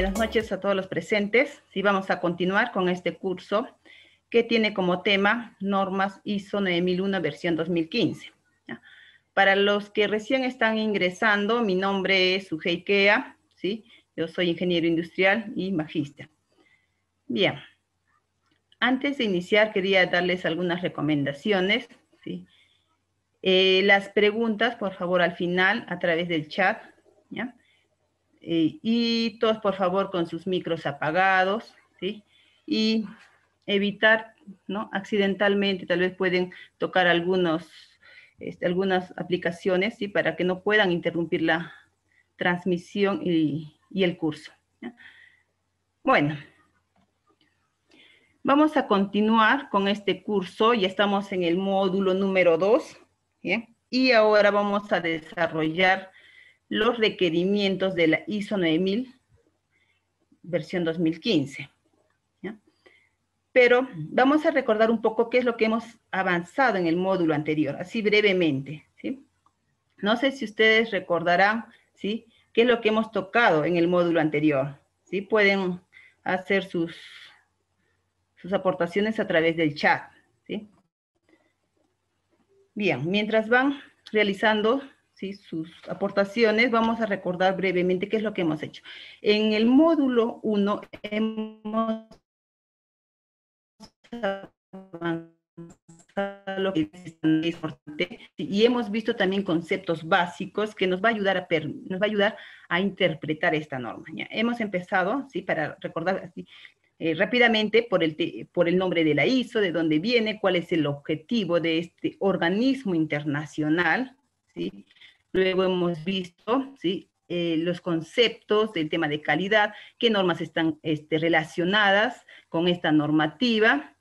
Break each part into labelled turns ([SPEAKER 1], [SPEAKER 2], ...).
[SPEAKER 1] buenas noches a todos los presentes. Sí, vamos a continuar con este curso que tiene como tema normas ISO 9001 versión 2015. Para los que recién están ingresando, mi nombre es Sujei Kea, ¿sí? Yo soy ingeniero industrial y magíster. Bien, antes de iniciar quería darles algunas recomendaciones, ¿sí? Eh, las preguntas, por favor, al final a través del chat, ¿ya? Eh, y todos, por favor, con sus micros apagados, ¿sí? Y evitar, ¿no? Accidentalmente, tal vez pueden tocar algunos, este, algunas aplicaciones, ¿sí? Para que no puedan interrumpir la transmisión y, el curso. Bueno, vamos a continuar con este curso. Ya estamos en el módulo número 2, Y ahora vamos a desarrollar los requerimientos de la ISO 9000 versión 2015. Pero vamos a recordar un poco qué es lo que hemos avanzado en el módulo anterior, así brevemente. ¿sí? No sé si ustedes recordarán ¿sí? qué es lo que hemos tocado en el módulo anterior. ¿sí? Pueden hacer sus, sus aportaciones a través del chat. ¿sí? Bien, mientras van realizando sus aportaciones, vamos a recordar brevemente qué es lo que hemos hecho. En el módulo 1 hemos lo y hemos visto también conceptos básicos que nos va a ayudar a, nos va a, ayudar a interpretar esta norma. Hemos empezado, ¿sí? para recordar así, eh, rápidamente por el, por el nombre de la ISO, de dónde viene, cuál es el objetivo de este organismo internacional, ¿sí? Luego hemos visto. Eh, los conceptos del tema de calidad, qué normas están este, relacionadas con esta normativa,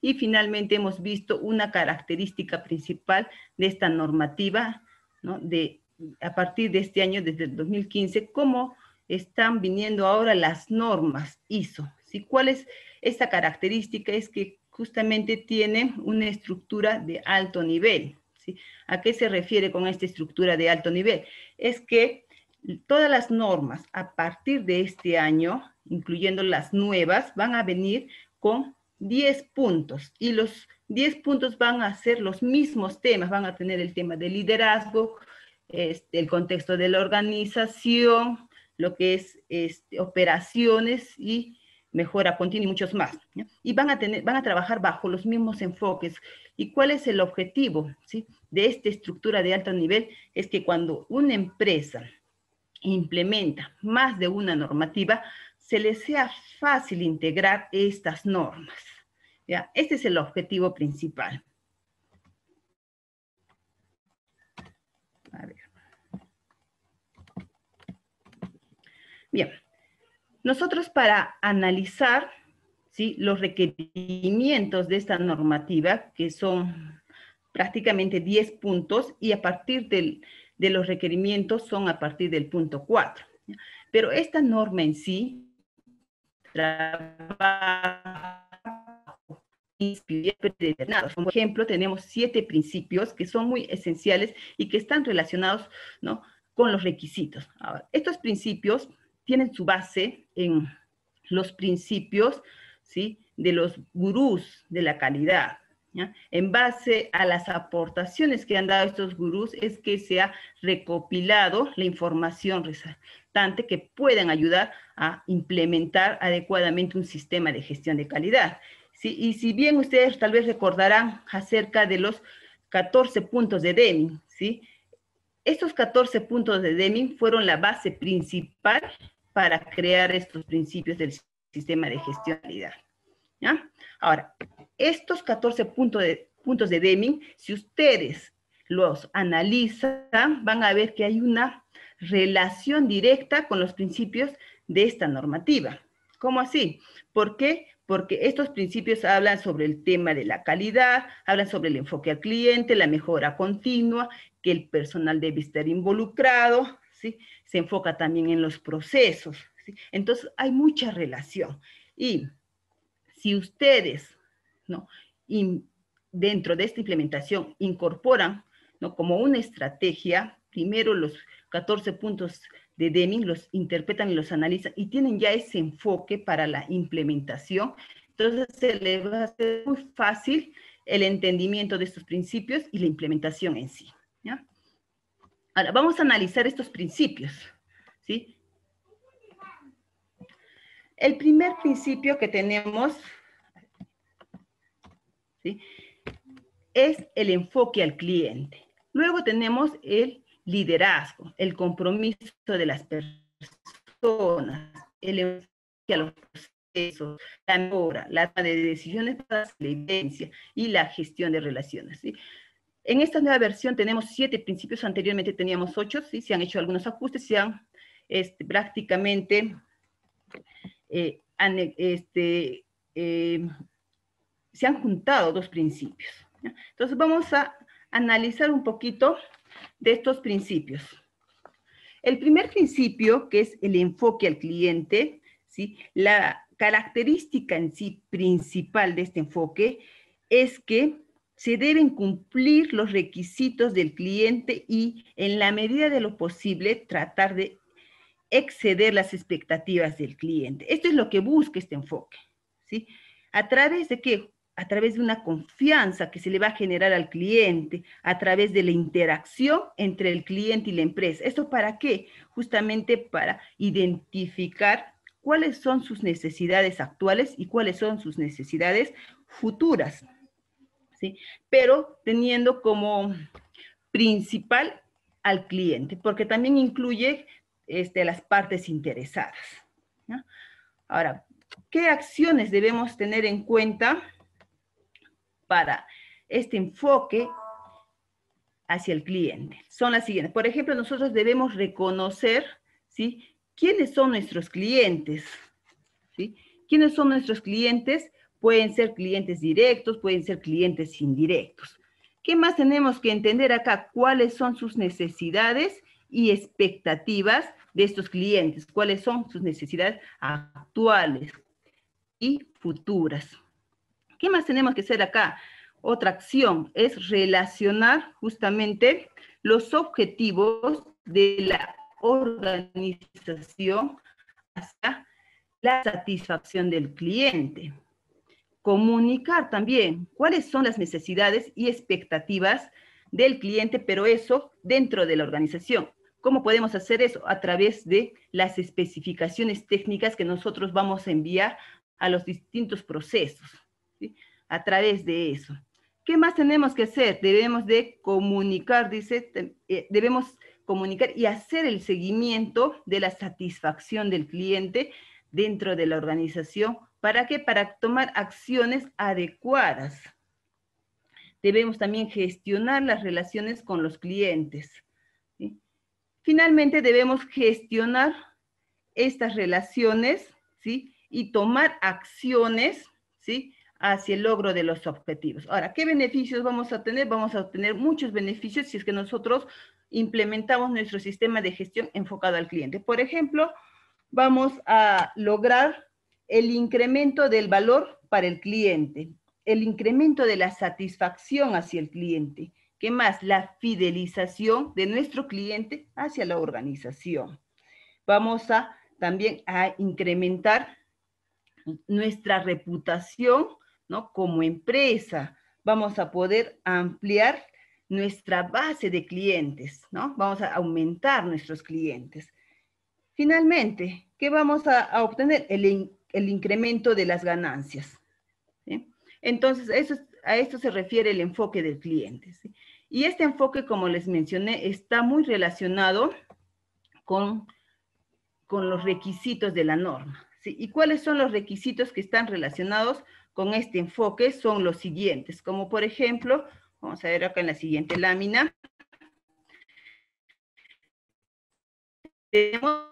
[SPEAKER 1] y finalmente hemos visto una característica principal de esta normativa, ¿no? de, a partir de este año, desde el 2015, cómo están viniendo ahora las normas ISO. ¿Cuál es esta característica? Es que justamente tiene una estructura de alto nivel, ¿A qué se refiere con esta estructura de alto nivel? Es que todas las normas a partir de este año, incluyendo las nuevas, van a venir con 10 puntos y los 10 puntos van a ser los mismos temas, van a tener el tema de liderazgo, este, el contexto de la organización, lo que es este, operaciones y mejora continua y muchos más. Y van a, tener, van a trabajar bajo los mismos enfoques. ¿Y cuál es el objetivo ¿sí? de esta estructura de alto nivel? Es que cuando una empresa implementa más de una normativa, se le sea fácil integrar estas normas. ¿ya? Este es el objetivo principal. A ver. Bien, nosotros para analizar ¿sí? los requerimientos de esta normativa, que son prácticamente 10 puntos, y a partir de los requerimientos son a partir del punto 4. Pero esta norma en sí trabaja Por ejemplo, tenemos siete principios que son muy esenciales y que están relacionados ¿no? con los requisitos. estos principios tienen su base en los principios ¿sí? de los gurús de la calidad. En base a las aportaciones que han dado estos gurús es que se ha recopilado la información resultante que puedan ayudar a implementar adecuadamente un sistema de gestión de calidad. ¿sí? Y si bien ustedes tal vez recordarán acerca de los 14 puntos de Deming, ¿sí? Estos 14 puntos de Deming fueron la base principal para crear estos principios del sistema de gestión de calidad. ¿ya? Ahora, estos 14 puntos de, puntos de Deming, si ustedes los analizan, van a ver que hay una relación directa con los principios de esta normativa. ¿Cómo así? ¿Por qué? Porque estos principios hablan sobre el tema de la calidad, hablan sobre el enfoque al cliente, la mejora continua, que el personal debe estar involucrado, ¿sí? se enfoca también en los procesos. Entonces, hay mucha relación. Y si ustedes, ¿no? dentro de esta implementación incorporan, ¿no? Como una estrategia, primero los 14 puntos de Deming, los interpretan y los analizan y tienen ya ese enfoque para la implementación. Entonces se les va a hacer muy fácil el entendimiento de estos principios y la implementación en sí. Ahora, vamos a analizar estos principios. ¿sí? El primer principio que tenemos es el enfoque al cliente. Luego tenemos el liderazgo, el compromiso de las personas, el enfoque a los procesos, la mejora, la toma de decisiones la evidencia y la gestión de relaciones. En esta nueva versión tenemos siete principios, anteriormente teníamos ocho, ¿sí? se han hecho algunos ajustes, se han este, prácticamente eh, este, eh, se han juntado dos principios. Entonces vamos a analizar un poquito de estos principios. El primer principio, que es el enfoque al cliente, ¿sí? la característica en sí principal de este enfoque es que se deben cumplir los requisitos del cliente y en la medida de lo posible tratar de exceder las expectativas del cliente. Esto es lo que busca este enfoque, ¿sí? ¿A través de qué? A través de una confianza que se le va a generar al cliente, a través de la interacción entre el cliente y la empresa. ¿Esto para qué? Justamente para identificar cuáles son sus necesidades actuales y cuáles son sus necesidades futuras. Pero teniendo como principal al cliente, porque también incluye este, las partes interesadas. Ahora, ¿qué acciones debemos tener en cuenta para este enfoque hacia el cliente? Son las siguientes. Por ejemplo, nosotros debemos reconocer, ¿sí? ¿Quiénes son nuestros clientes? ¿Sí? ¿Quiénes son nuestros clientes? Pueden ser clientes directos, pueden ser clientes indirectos. ¿Qué más tenemos que entender acá? ¿Cuáles son sus necesidades y expectativas de estos clientes? ¿Cuáles son sus necesidades actuales y futuras? ¿Qué más tenemos que hacer acá? Otra acción es relacionar justamente los objetivos de la organización hacia la satisfacción del cliente comunicar también cuáles son las necesidades y expectativas del cliente, pero eso dentro de la organización. ¿Cómo podemos hacer eso? A través de las especificaciones técnicas que nosotros vamos a enviar a los distintos procesos, a través de eso. ¿Qué más tenemos que hacer? Debemos de comunicar, dice, eh, debemos comunicar y hacer el seguimiento de la satisfacción del cliente dentro de la organización ¿Para qué? Para tomar acciones adecuadas. Debemos también gestionar las relaciones con los clientes. Finalmente, debemos gestionar estas relaciones ¿sí? y tomar acciones ¿sí? hacia el logro de los objetivos. Ahora, ¿qué beneficios vamos a tener? Vamos a obtener muchos beneficios si es que nosotros implementamos nuestro sistema de gestión enfocado al cliente. Por ejemplo, vamos a lograr el incremento del valor para el cliente, el incremento de la satisfacción hacia el cliente. ¿Qué más? La fidelización de nuestro cliente hacia la organización. Vamos a también a incrementar nuestra reputación ¿no? como empresa. Vamos a poder ampliar nuestra base de clientes, ¿no? Vamos a aumentar nuestros clientes. Finalmente, ¿qué vamos a, obtener? El, el incremento de las ganancias. Entonces, a esto se refiere el enfoque del cliente. Y este enfoque, como les mencioné, está muy relacionado con, con los requisitos de la norma. ¿Y cuáles son los requisitos que están relacionados con este enfoque? Son los siguientes, como por ejemplo, vamos a ver acá en la siguiente lámina. Tenemos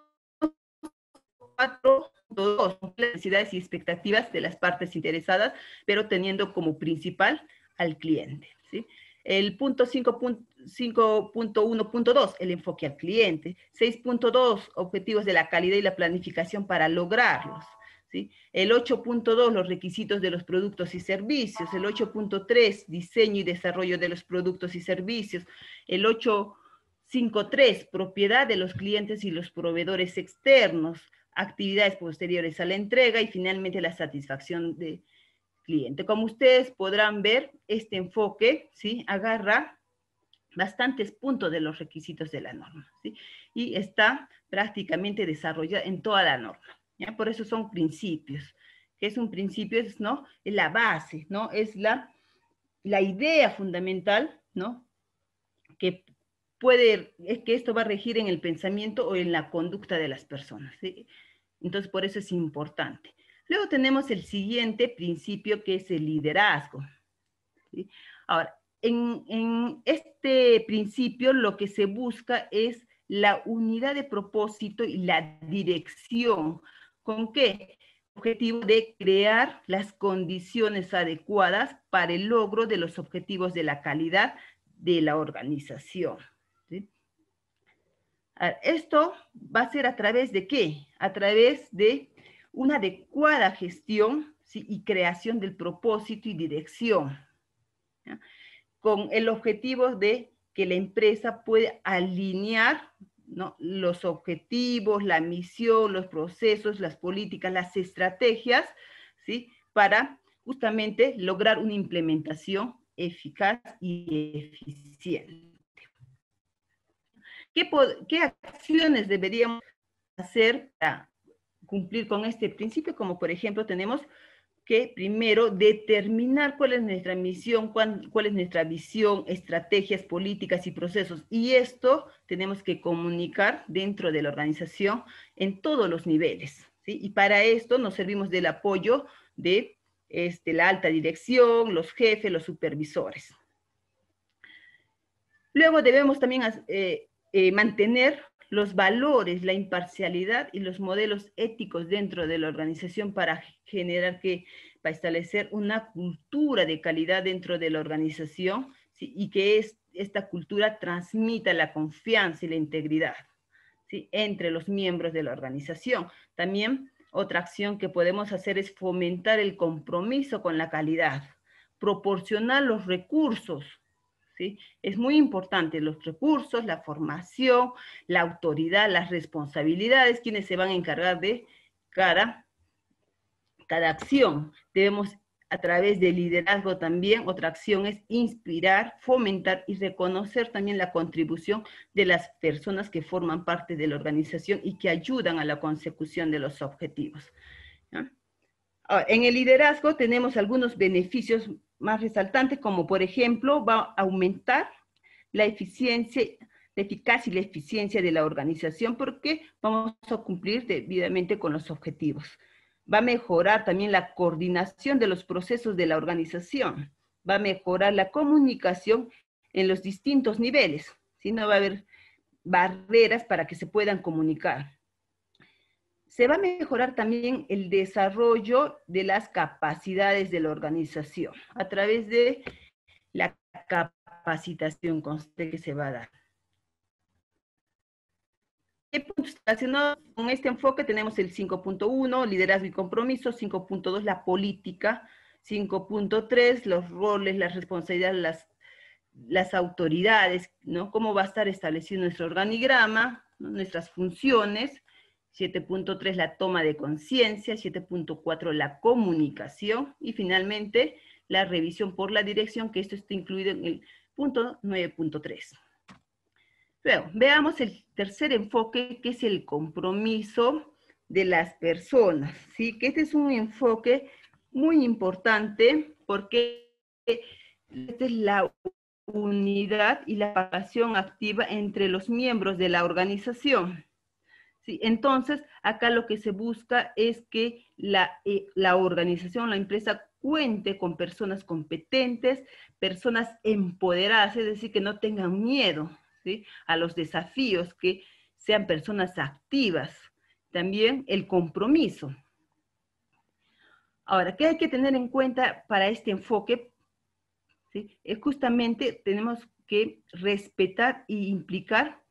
[SPEAKER 1] cuatro dos necesidades y expectativas de las partes interesadas, pero teniendo como principal al cliente. El punto 5.1.2, el enfoque al cliente. 6.2, objetivos de la calidad y la planificación para lograrlos. ¿sí? El 8.2, los requisitos de los productos y servicios. El 8.3, diseño y desarrollo de los productos y servicios. El 8 5.3, propiedad de los clientes y los proveedores externos, actividades posteriores a la entrega y finalmente la satisfacción del cliente. Como ustedes podrán ver, este enfoque ¿sí? agarra bastantes puntos de los requisitos de la norma ¿sí? y está prácticamente desarrollada en toda la norma. ¿ya? Por eso son principios. que es un principio? Es, ¿no? es la base, ¿no? es la, la idea fundamental ¿no? Puede, es que esto va a regir en el pensamiento o en la conducta de las personas. Entonces, por eso es importante. Luego tenemos el siguiente principio que es el liderazgo. Ahora, en, en, este principio lo que se busca es la unidad de propósito y la dirección. ¿Con qué? Objetivo de crear las condiciones adecuadas para el logro de los objetivos de la calidad de la organización. Esto va a ser a través de qué? A través de una adecuada gestión y creación del propósito y dirección, con el objetivo de que la empresa pueda alinear los objetivos, la misión, los procesos, las políticas, las estrategias, ¿sí? para justamente lograr una implementación eficaz y eficiente. ¿Qué, acciones deberíamos hacer para cumplir con este principio? Como por ejemplo tenemos que primero determinar cuál es nuestra misión, cuál, es nuestra visión, estrategias, políticas y procesos. Y esto tenemos que comunicar dentro de la organización en todos los niveles. Y para esto nos servimos del apoyo de este, la alta dirección, los jefes, los supervisores. Luego debemos también eh, eh, mantener los valores, la imparcialidad y los modelos éticos dentro de la organización para generar que, para establecer una cultura de calidad dentro de la organización y que esta cultura transmita la confianza y la integridad entre los miembros de la organización. También otra acción que podemos hacer es fomentar el compromiso con la calidad, proporcionar los recursos es muy importante los recursos, la formación, la autoridad, las responsabilidades, quienes se van a encargar de cada, cada acción. Debemos a través del liderazgo también, otra acción es inspirar, fomentar y reconocer también la contribución de las personas que forman parte de la organización y que ayudan a la consecución de los objetivos. En el liderazgo tenemos algunos beneficios más resaltantes, como por ejemplo, va a aumentar la eficiencia, la eficacia y la eficiencia de la organización porque vamos a cumplir debidamente con los objetivos. Va a mejorar también la coordinación de los procesos de la organización. Va a mejorar la comunicación en los distintos niveles. Si no va a haber barreras para que se puedan comunicar se va a mejorar también el desarrollo de las capacidades de la organización a través de la capacitación que se va a dar. Con este enfoque tenemos el 5.1, liderazgo y compromiso, 5.2, la política, 5.3, los roles, las responsabilidades, las, las autoridades, ¿no? Cómo va a estar establecido nuestro organigrama, nuestras funciones, 7.3 la toma de conciencia, 7.4 la comunicación y finalmente la revisión por la dirección, que esto está incluido en el punto 9.3. Luego, veamos el tercer enfoque, que es el compromiso de las personas, ¿sí? Que este es un enfoque muy importante porque esta es la unidad y la pasión activa entre los miembros de la organización. Entonces, acá lo que se busca es que eh, la, organización, la empresa cuente con personas competentes, personas empoderadas, es decir, que no tengan miedo a los desafíos, que sean personas activas. También el compromiso. Ahora, ¿qué hay que tener en cuenta para este enfoque? Es justamente tenemos que respetar e implicar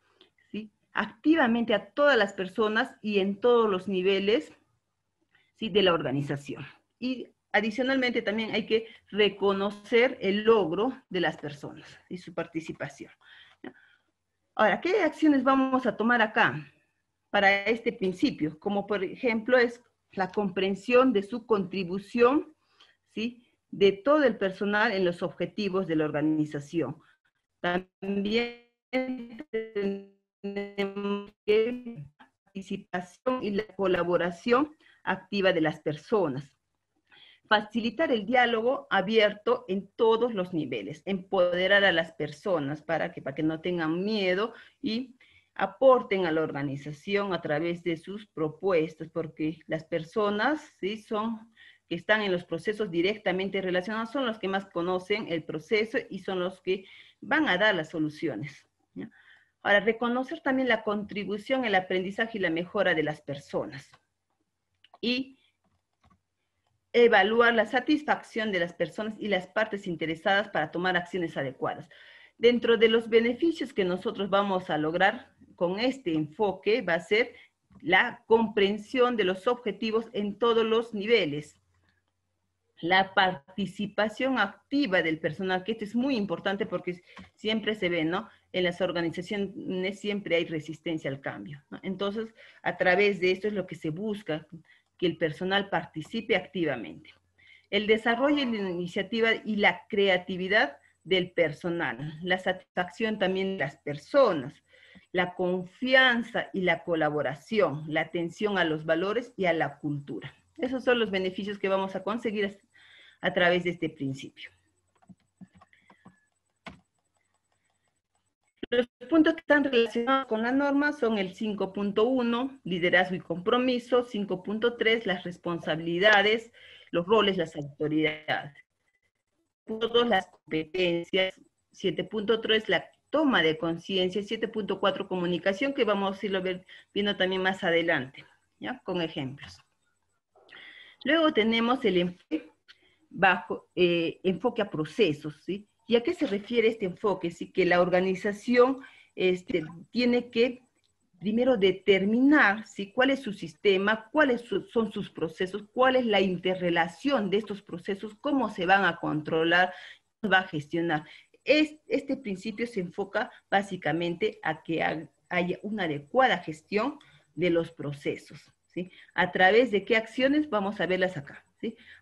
[SPEAKER 1] activamente a todas las personas y en todos los niveles ¿sí? de la organización. Y adicionalmente también hay que reconocer el logro de las personas y su participación. Ahora, ¿qué acciones vamos a tomar acá para este principio? Como por ejemplo es la comprensión de su contribución, ¿sí? De todo el personal en los objetivos de la organización. También que participación y la colaboración activa de las personas. Facilitar el diálogo abierto en todos los niveles, empoderar a las personas para que, para que no tengan miedo y aporten a la organización a través de sus propuestas, porque las personas ¿sí? son que están en los procesos directamente relacionados son los que más conocen el proceso y son los que van a dar las soluciones. Ahora, reconocer también la contribución, el aprendizaje y la mejora de las personas. Y evaluar la satisfacción de las personas y las partes interesadas para tomar acciones adecuadas. Dentro de los beneficios que nosotros vamos a lograr con este enfoque va a ser la comprensión de los objetivos en todos los niveles, la participación activa del personal, que esto es muy importante porque siempre se ve, ¿no? En las organizaciones siempre hay resistencia al cambio. Entonces, a través de esto es lo que se busca, que el personal participe activamente. El desarrollo de la iniciativa y la creatividad del personal, la satisfacción también de las personas, la confianza y la colaboración, la atención a los valores y a la cultura. Esos son los beneficios que vamos a conseguir a través de este principio. Los puntos que están relacionados con la norma son el 5.1, liderazgo y compromiso, 5.3, las responsabilidades, los roles, las autoridades. 7.2, las competencias, 7.3, la toma de conciencia, 7.4, comunicación, que vamos a irlo viendo también más adelante, ¿ya? Con ejemplos. Luego tenemos el enfoque eh, enfoque a procesos, ¿sí? ¿Y a qué se refiere este enfoque? Sí, que la organización este, tiene que primero determinar ¿sí? cuál es su sistema, cuáles son sus procesos, cuál es la interrelación de estos procesos, cómo se van a controlar, cómo va a gestionar. este principio se enfoca básicamente a que haya una adecuada gestión de los procesos. ¿sí? ¿A través de qué acciones? Vamos a verlas acá.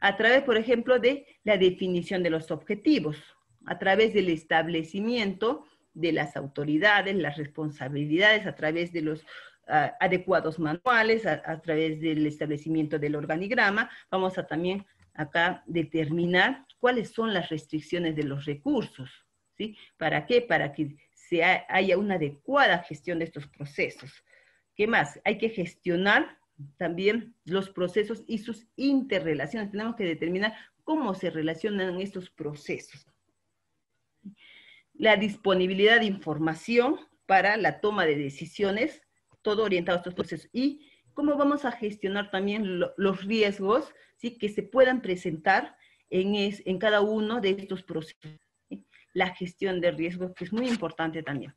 [SPEAKER 1] A través, por ejemplo, de la definición de los objetivos, a través del establecimiento de las autoridades, las responsabilidades, a través de los ah, adecuados manuales, a, través del establecimiento del organigrama, vamos a también acá determinar cuáles son las restricciones de los recursos, ¿sí? ¿Para qué? Para que se haya una adecuada gestión de estos procesos. ¿Qué más? Hay que gestionar también los procesos y sus interrelaciones. Tenemos que determinar cómo se relacionan estos procesos. La disponibilidad de información para la toma de decisiones, todo orientado a estos procesos. Y cómo vamos a gestionar también los riesgos ¿sí? que se puedan presentar en, en cada uno de estos procesos. La gestión de riesgos, que es muy importante también.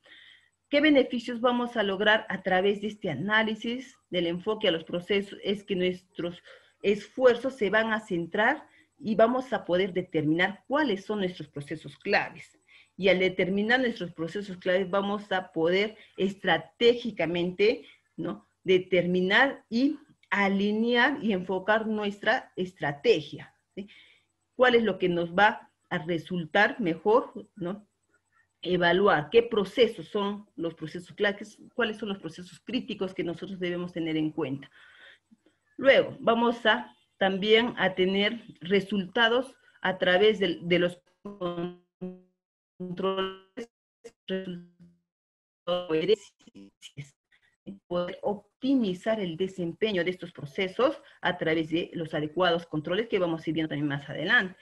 [SPEAKER 1] ¿Qué beneficios vamos a lograr a través de este análisis del enfoque a los procesos? Es que nuestros esfuerzos se van a centrar y vamos a poder determinar cuáles son nuestros procesos claves. Y al determinar nuestros procesos claves vamos a poder estratégicamente ¿no? determinar y alinear y enfocar nuestra estrategia. ¿Cuál es lo que nos va a resultar mejor ¿no? evaluar qué procesos son los procesos claves, cuáles son los procesos críticos que nosotros debemos tener en cuenta. Luego, vamos a también a tener resultados a través de, los controles, poder optimizar el desempeño de estos procesos a través de los adecuados controles que vamos a ir viendo también más adelante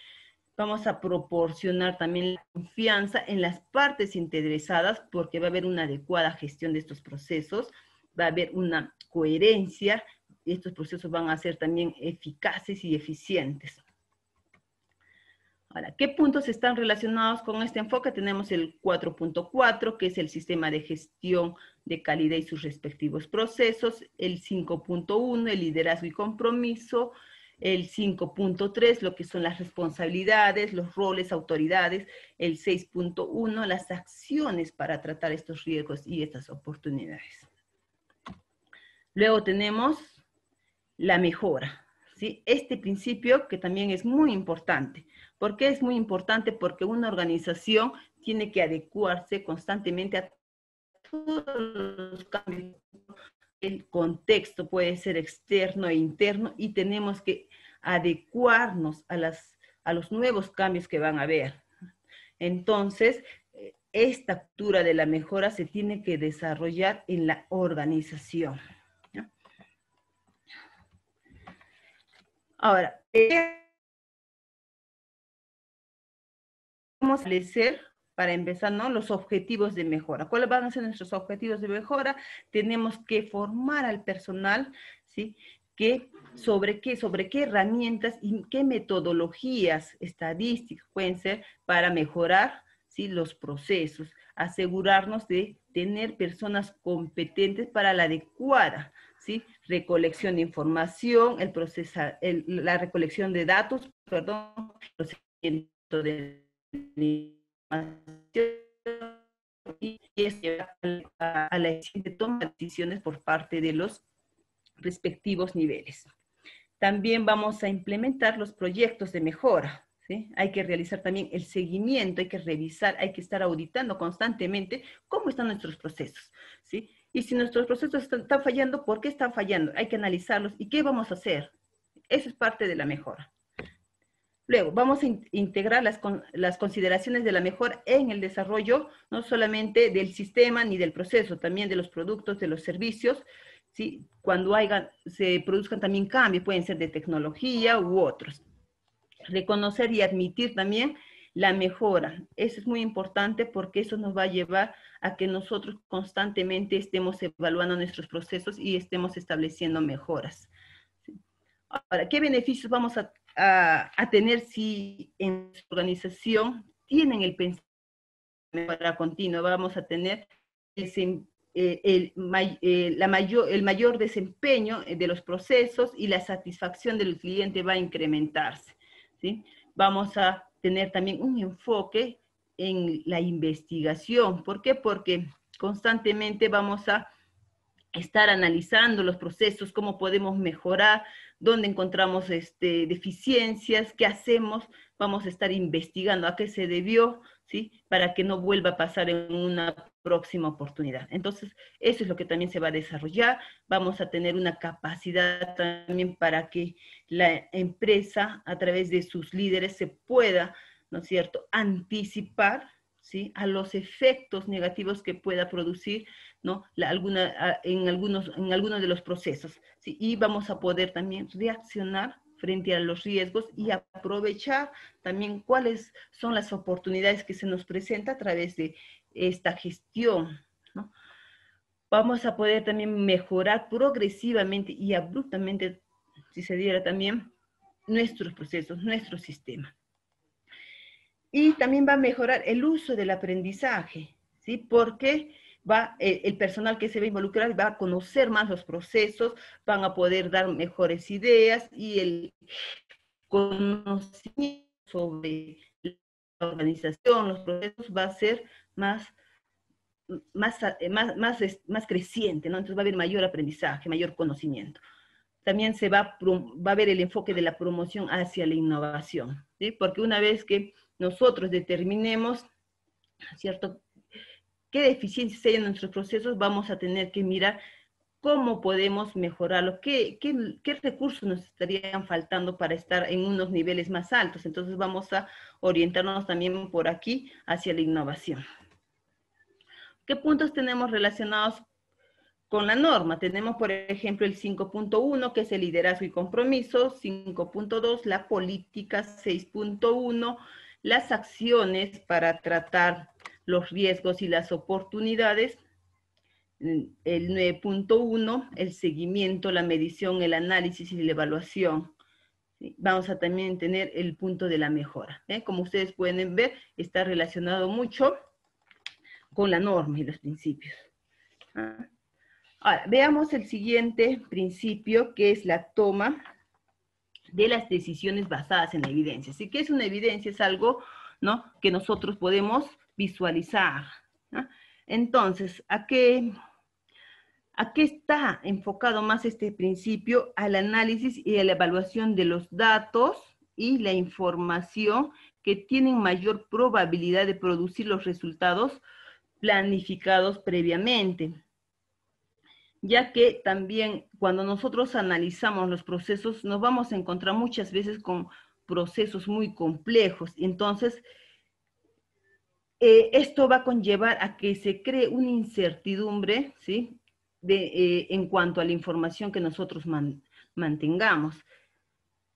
[SPEAKER 1] vamos a proporcionar también la confianza en las partes interesadas porque va a haber una adecuada gestión de estos procesos, va a haber una coherencia y estos procesos van a ser también eficaces y eficientes. Ahora, ¿qué puntos están relacionados con este enfoque? Tenemos el 4.4, que es el sistema de gestión de calidad y sus respectivos procesos, el 5.1, el liderazgo y compromiso, el 5.3, lo que son las responsabilidades, los roles, autoridades, el 6.1, las acciones para tratar estos riesgos y estas oportunidades. Luego tenemos la mejora, Este principio que también es muy importante. ¿Por qué es muy importante? Porque una organización tiene que adecuarse constantemente a todos los cambios el contexto puede ser externo e interno y tenemos que adecuarnos a, las, a los nuevos cambios que van a haber. Entonces, esta cultura de la mejora se tiene que desarrollar en la organización. Ahora, vamos a establecer para empezar, ¿no? Los objetivos de mejora. ¿Cuáles van a ser nuestros objetivos de mejora? Tenemos que formar al personal, ¿sí? Que, sobre, qué, sobre qué herramientas y qué metodologías estadísticas pueden ser para mejorar ¿sí? los procesos, asegurarnos de tener personas competentes para la adecuada recolección de información, el proceso, la recolección de datos, perdón, procesamiento de y es a, la toma de decisiones por parte de los respectivos niveles. También vamos a implementar los proyectos de mejora. Hay que realizar también el seguimiento, hay que revisar, hay que estar auditando constantemente cómo están nuestros procesos. Y si nuestros procesos están, fallando, ¿por qué están fallando? Hay que analizarlos y qué vamos a hacer. Eso es parte de la mejora. Luego, vamos a integrar las, las, consideraciones de la mejora en el desarrollo, no solamente del sistema ni del proceso, también de los productos, de los servicios, ¿sí? cuando haya, se produzcan también cambios, pueden ser de tecnología u otros. Reconocer y admitir también la mejora. Eso es muy importante porque eso nos va a llevar a que nosotros constantemente estemos evaluando nuestros procesos y estemos estableciendo mejoras. Ahora, ¿qué beneficios vamos a a, tener si en su organización tienen el pensamiento para continuo, vamos a tener el, eh, eh, la mayor, el mayor desempeño de los procesos y la satisfacción del cliente va a incrementarse. ¿sí? Vamos a tener también un enfoque en la investigación. ¿Por qué? Porque constantemente vamos a estar analizando los procesos, cómo podemos mejorar, dónde encontramos este, deficiencias, qué hacemos, vamos a estar investigando a qué se debió, ¿sí? Para que no vuelva a pasar en una próxima oportunidad. Entonces, eso es lo que también se va a desarrollar. Vamos a tener una capacidad también para que la empresa, a través de sus líderes, se pueda, ¿no es cierto?, anticipar, ¿sí? A los efectos negativos que pueda producir ¿no? alguna, en, algunos, en algunos de los procesos. ¿sí? Y vamos a poder también reaccionar frente a los riesgos y aprovechar también cuáles son las oportunidades que se nos presenta a través de esta gestión. ¿no? Vamos a poder también mejorar progresivamente y abruptamente, si se diera también, nuestros procesos, nuestro sistema. Y también va a mejorar el uso del aprendizaje, ¿sí? Porque va, eh, el personal que se va a involucrar va a conocer más los procesos, van a poder dar mejores ideas y el conocimiento sobre la organización, los procesos va a ser más, más, más, más, más creciente, ¿no? Entonces va a haber mayor aprendizaje, mayor conocimiento. También se va, va a ver el enfoque de la promoción hacia la innovación, ¿sí? Porque una vez que nosotros determinemos, ¿cierto? qué deficiencias hay en nuestros procesos, vamos a tener que mirar cómo podemos mejorarlo, qué, qué, recursos nos estarían faltando para estar en unos niveles más altos. Entonces vamos a orientarnos también por aquí hacia la innovación. ¿Qué puntos tenemos relacionados con la norma? Tenemos, por ejemplo, el 5.1, que es el liderazgo y compromiso, 5.2, la política, 6.1, las acciones para tratar los riesgos y las oportunidades. El 9.1, el seguimiento, la medición, el análisis y la evaluación. Vamos a también tener el punto de la mejora. ¿eh? Como ustedes pueden ver, está relacionado mucho con la norma y los principios. ¿ah? Ahora, veamos el siguiente principio, que es la toma de las decisiones basadas en la evidencia. Así que es una evidencia, es algo ¿no? que nosotros podemos visualizar. Entonces, ¿a qué, ¿a qué está enfocado más este principio? Al análisis y a la evaluación de los datos y la información que tienen mayor probabilidad de producir los resultados planificados previamente ya que también cuando nosotros analizamos los procesos nos vamos a encontrar muchas veces con procesos muy complejos. Entonces, eh, esto va a conllevar a que se cree una incertidumbre, ¿sí? De, eh, en cuanto a la información que nosotros mantengamos.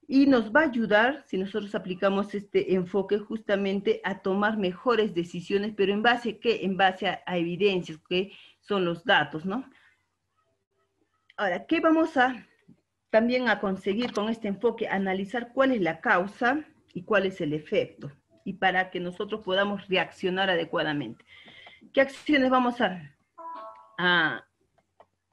[SPEAKER 1] Y nos va a ayudar, si nosotros aplicamos este enfoque, justamente a tomar mejores decisiones, pero en base qué? En base a, a evidencias, que son los datos, ¿no? Ahora, ¿qué vamos a también a conseguir con este enfoque? Analizar cuál es la causa y cuál es el efecto, y para que nosotros podamos reaccionar adecuadamente. ¿Qué acciones vamos a, a,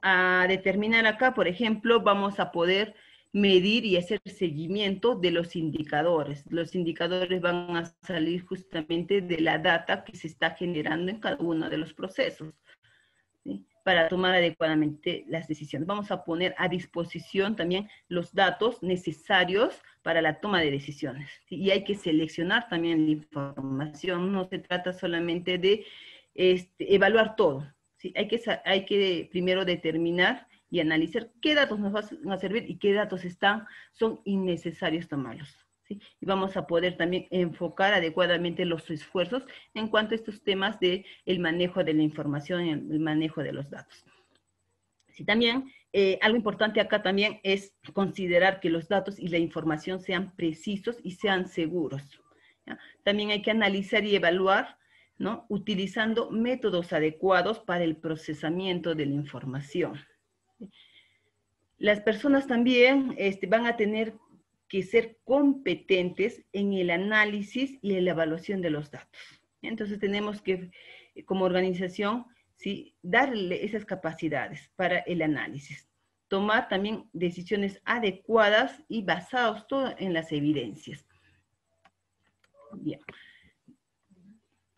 [SPEAKER 1] a determinar acá? Por ejemplo, vamos a poder medir y hacer seguimiento de los indicadores. Los indicadores van a salir justamente de la data que se está generando en cada uno de los procesos para tomar adecuadamente las decisiones. Vamos a poner a disposición también los datos necesarios para la toma de decisiones. Y hay que seleccionar también la información, no se trata solamente de este, evaluar todo. ¿sí? Hay, que, hay que primero determinar y analizar qué datos nos van a servir y qué datos están, son innecesarios tomarlos. Y vamos a poder también enfocar adecuadamente los esfuerzos en cuanto a estos temas del el manejo de la información el manejo de los datos. Sí, también eh, algo importante acá también es considerar que los datos y la información sean precisos y sean seguros. También hay que analizar y evaluar, ¿no? Utilizando métodos adecuados para el procesamiento de la información. Las personas también este, van a tener que ser competentes en el análisis y en la evaluación de los datos. Entonces tenemos que, como organización, ¿sí? darle esas capacidades para el análisis. Tomar también decisiones adecuadas y basados todo en las evidencias. Bien.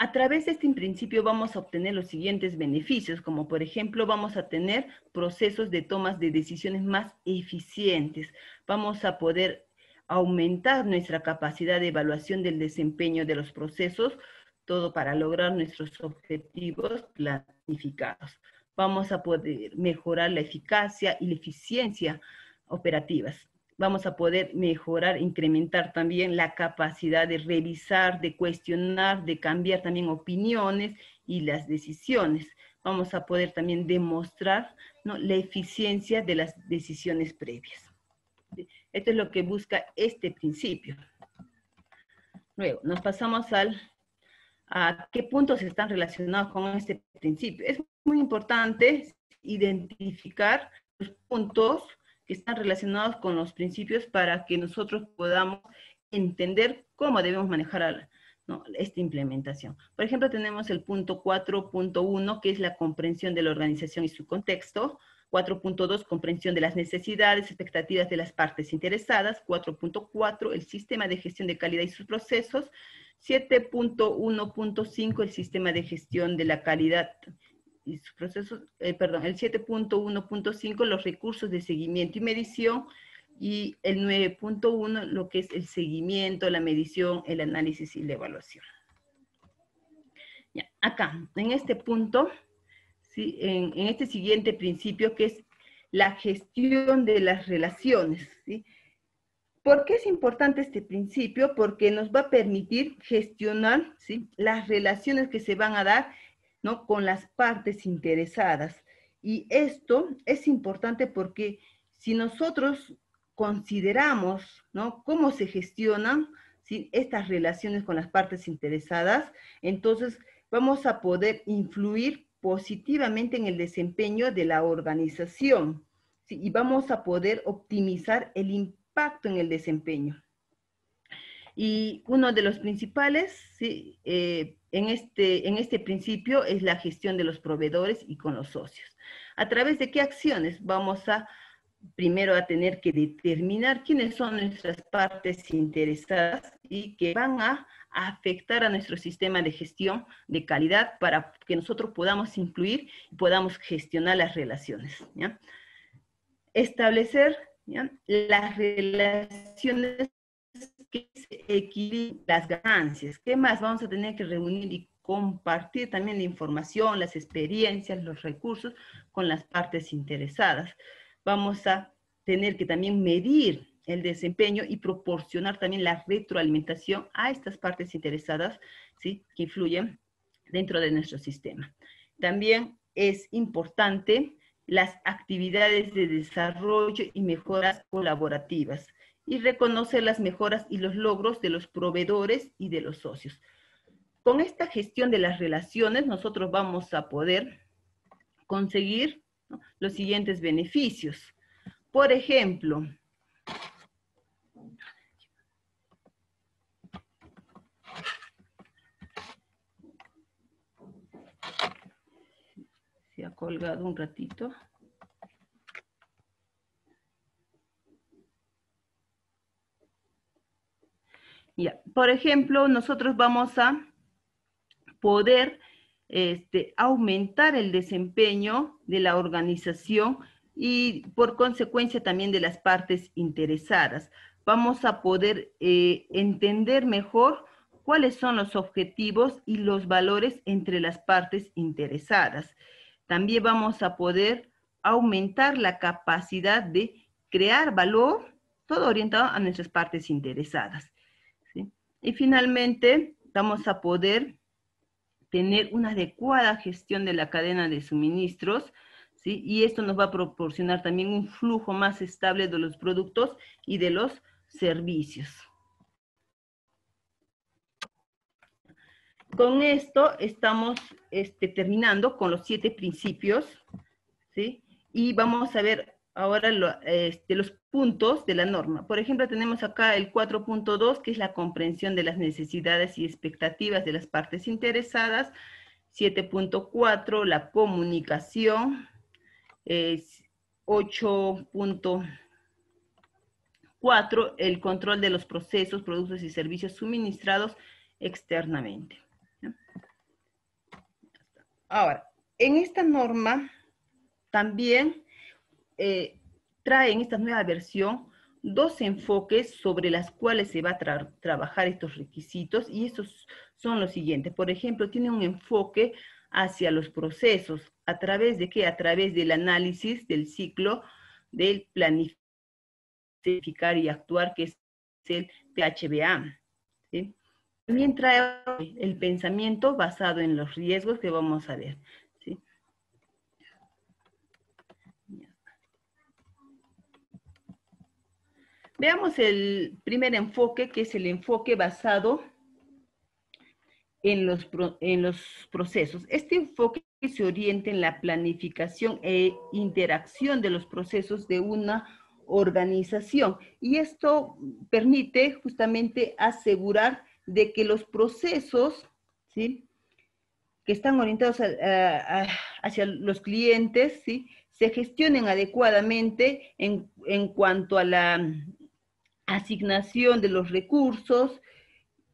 [SPEAKER 1] A través de este principio vamos a obtener los siguientes beneficios, como por ejemplo vamos a tener procesos de tomas de decisiones más eficientes. Vamos a poder aumentar nuestra capacidad de evaluación del desempeño de los procesos, todo para lograr nuestros objetivos planificados. Vamos a poder mejorar la eficacia y la eficiencia operativas. Vamos a poder mejorar, incrementar también la capacidad de revisar, de cuestionar, de cambiar también opiniones y las decisiones. Vamos a poder también demostrar la eficiencia de las decisiones previas. Esto es lo que busca este principio. Luego, nos pasamos al, a qué puntos están relacionados con este principio. Es muy importante identificar los puntos que están relacionados con los principios para que nosotros podamos entender cómo debemos manejar esta implementación. Por ejemplo, tenemos el punto 4.1, que es la comprensión de la organización y su contexto. 4.2, comprensión de las necesidades, expectativas de las partes interesadas. 4.4, el sistema de gestión de calidad y sus procesos. 7.1.5, el sistema de gestión de la calidad y sus procesos, eh, perdón, el 7.1.5, los recursos de seguimiento y medición. Y el 9.1, lo que es el seguimiento, la medición, el análisis y la evaluación. Ya, acá, en este punto, en, este siguiente principio que es la gestión de las relaciones. ¿sí? ¿Por qué es importante este principio? Porque nos va a permitir gestionar ¿sí? las relaciones que se van a dar ¿no? con las partes interesadas. Y esto es importante porque si nosotros consideramos ¿no? cómo se gestionan estas relaciones con las partes interesadas, entonces vamos a poder influir positivamente en el desempeño de la organización y vamos a poder optimizar el impacto en el desempeño. Y uno de los principales eh, en, este, en este principio es la gestión de los proveedores y con los socios. ¿A través de qué acciones vamos a primero a tener que determinar quiénes son nuestras partes interesadas y que van a afectar a nuestro sistema de gestión de calidad para que nosotros podamos incluir y podamos gestionar las relaciones. Establecer las relaciones que se equilibren las ganancias. ¿Qué más? Vamos a tener que reunir y compartir también la información, las experiencias, los recursos con las partes interesadas. Vamos a tener que también medir el desempeño y proporcionar también la retroalimentación a estas partes interesadas ¿sí? que influyen dentro de nuestro sistema. También es importante las actividades de desarrollo y mejoras colaborativas y reconocer las mejoras y los logros de los proveedores y de los socios. Con esta gestión de las relaciones, nosotros vamos a poder conseguir los siguientes beneficios. Por ejemplo, se ha colgado un ratito. Por ejemplo, nosotros vamos a poder este, aumentar el desempeño de la organización y por consecuencia también de las partes interesadas. Vamos a poder eh, entender mejor cuáles son los objetivos y los valores entre las partes interesadas. También vamos a poder aumentar la capacidad de crear valor, todo orientado a nuestras partes interesadas. Y finalmente, vamos a poder tener una adecuada gestión de la cadena de suministros, ¿sí? Y esto nos va a proporcionar también un flujo más estable de los productos y de los servicios. Con esto estamos este, terminando con los siete principios, ¿sí? Y vamos a ver ahora este, los puntos de la norma. Por ejemplo, tenemos acá el 4.2, que es la comprensión de las necesidades y expectativas de las partes interesadas. 7.4, la comunicación. 8.4, el control de los procesos, productos y servicios suministrados externamente. Ahora, en esta norma también eh, trae en esta nueva versión dos enfoques sobre las cuales se va a trabajar estos requisitos y estos son los siguientes. Por ejemplo, tiene un enfoque hacia los procesos. ¿A través de qué? A través del análisis del ciclo del planificar y actuar, que es el PHBA. También trae el pensamiento basado en los riesgos que vamos a ver. Veamos el primer enfoque, que es el enfoque basado en los, en los procesos. Este enfoque se orienta en la planificación e interacción de los procesos de una organización y esto permite justamente asegurar de que los procesos ¿sí? que están orientados hacia los clientes ¿sí? se gestionen adecuadamente en, en cuanto a la asignación de los recursos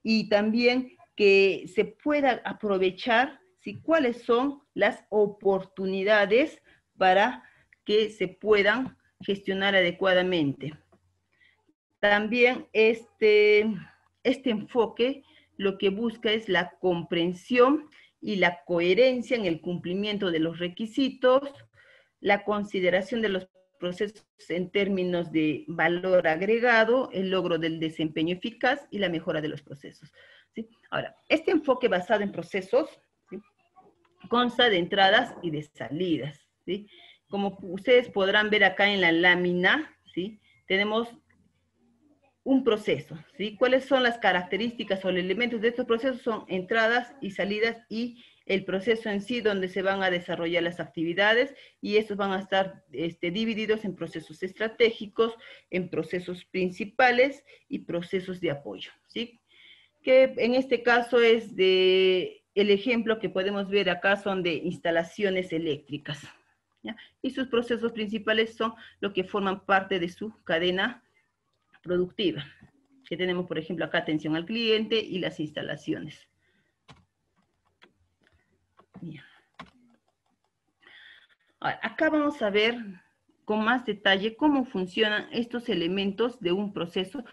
[SPEAKER 1] y también que se pueda aprovechar ¿sí? cuáles son las oportunidades para que se puedan gestionar adecuadamente. También este, este enfoque lo que busca es la comprensión y la coherencia en el cumplimiento de los requisitos, la consideración de los procesos en términos de valor agregado, el logro del desempeño eficaz y la mejora de los procesos. Ahora, este enfoque basado en procesos consta de entradas y de salidas. Como ustedes podrán ver acá en la lámina, ¿sí? tenemos un proceso. ¿sí? ¿Cuáles son las características o los elementos de estos procesos? Son entradas y salidas y el proceso en sí donde se van a desarrollar las actividades y estos van a estar este, divididos en procesos estratégicos, en procesos principales y procesos de apoyo, ¿sí? Que en este caso es de, el ejemplo que podemos ver acá son de instalaciones eléctricas, Y sus procesos principales son lo que forman parte de su cadena productiva, que tenemos, por ejemplo, acá atención al cliente y las instalaciones. Acá vamos a ver con más detalle cómo funcionan estos elementos de un proceso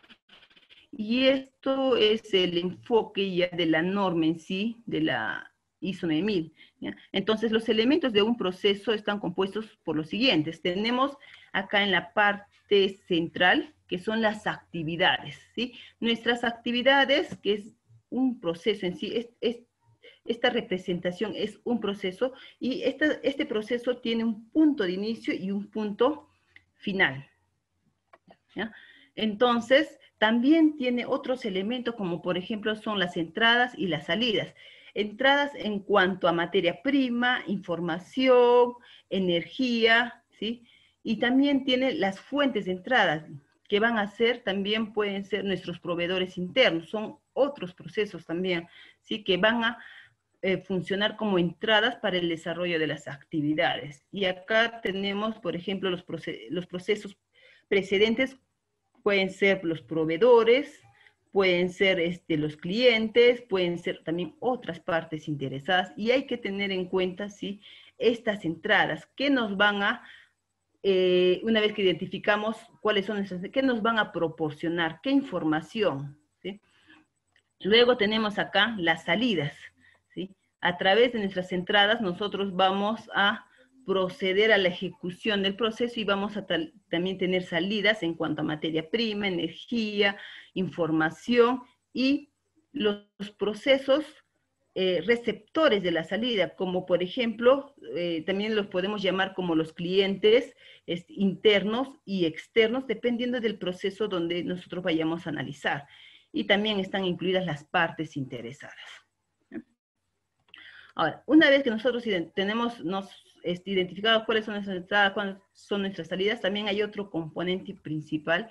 [SPEAKER 1] y esto es el enfoque ya de la norma en sí, de la ISO 9000. Entonces, los elementos de un proceso están compuestos por los siguientes. Tenemos acá en la parte central, que son las actividades. Nuestras actividades, que es un proceso en sí, es, esta representación es un proceso y este proceso tiene un punto de inicio y un punto final. Entonces, también tiene otros elementos como por ejemplo son las entradas y las salidas. Entradas en cuanto a materia prima, información, energía, ¿sí? Y también tiene las fuentes de entrada, que van a ser, también pueden ser nuestros proveedores internos, son otros procesos también, ¿sí? Que van a eh, funcionar como entradas para el desarrollo de las actividades. Y acá tenemos, por ejemplo, los, los procesos precedentes, pueden ser los proveedores, pueden ser este, los clientes, pueden ser también otras partes interesadas y hay que tener en cuenta, ¿sí? Estas entradas que nos van a, eh, una vez que identificamos cuáles son esas, qué nos van a proporcionar, qué información. Luego tenemos acá las salidas. A través de nuestras entradas nosotros vamos a proceder a la ejecución del proceso y vamos a también tener salidas en cuanto a materia prima, energía, información y los procesos eh, receptores de la salida, como por ejemplo, eh, también los podemos llamar como los clientes internos y externos, dependiendo del proceso donde nosotros vayamos a analizar. Y también están incluidas las partes interesadas. Ahora, una vez que nosotros tenemos, nos este, identificados cuáles son nuestras entradas, cuáles son nuestras salidas, también hay otro componente principal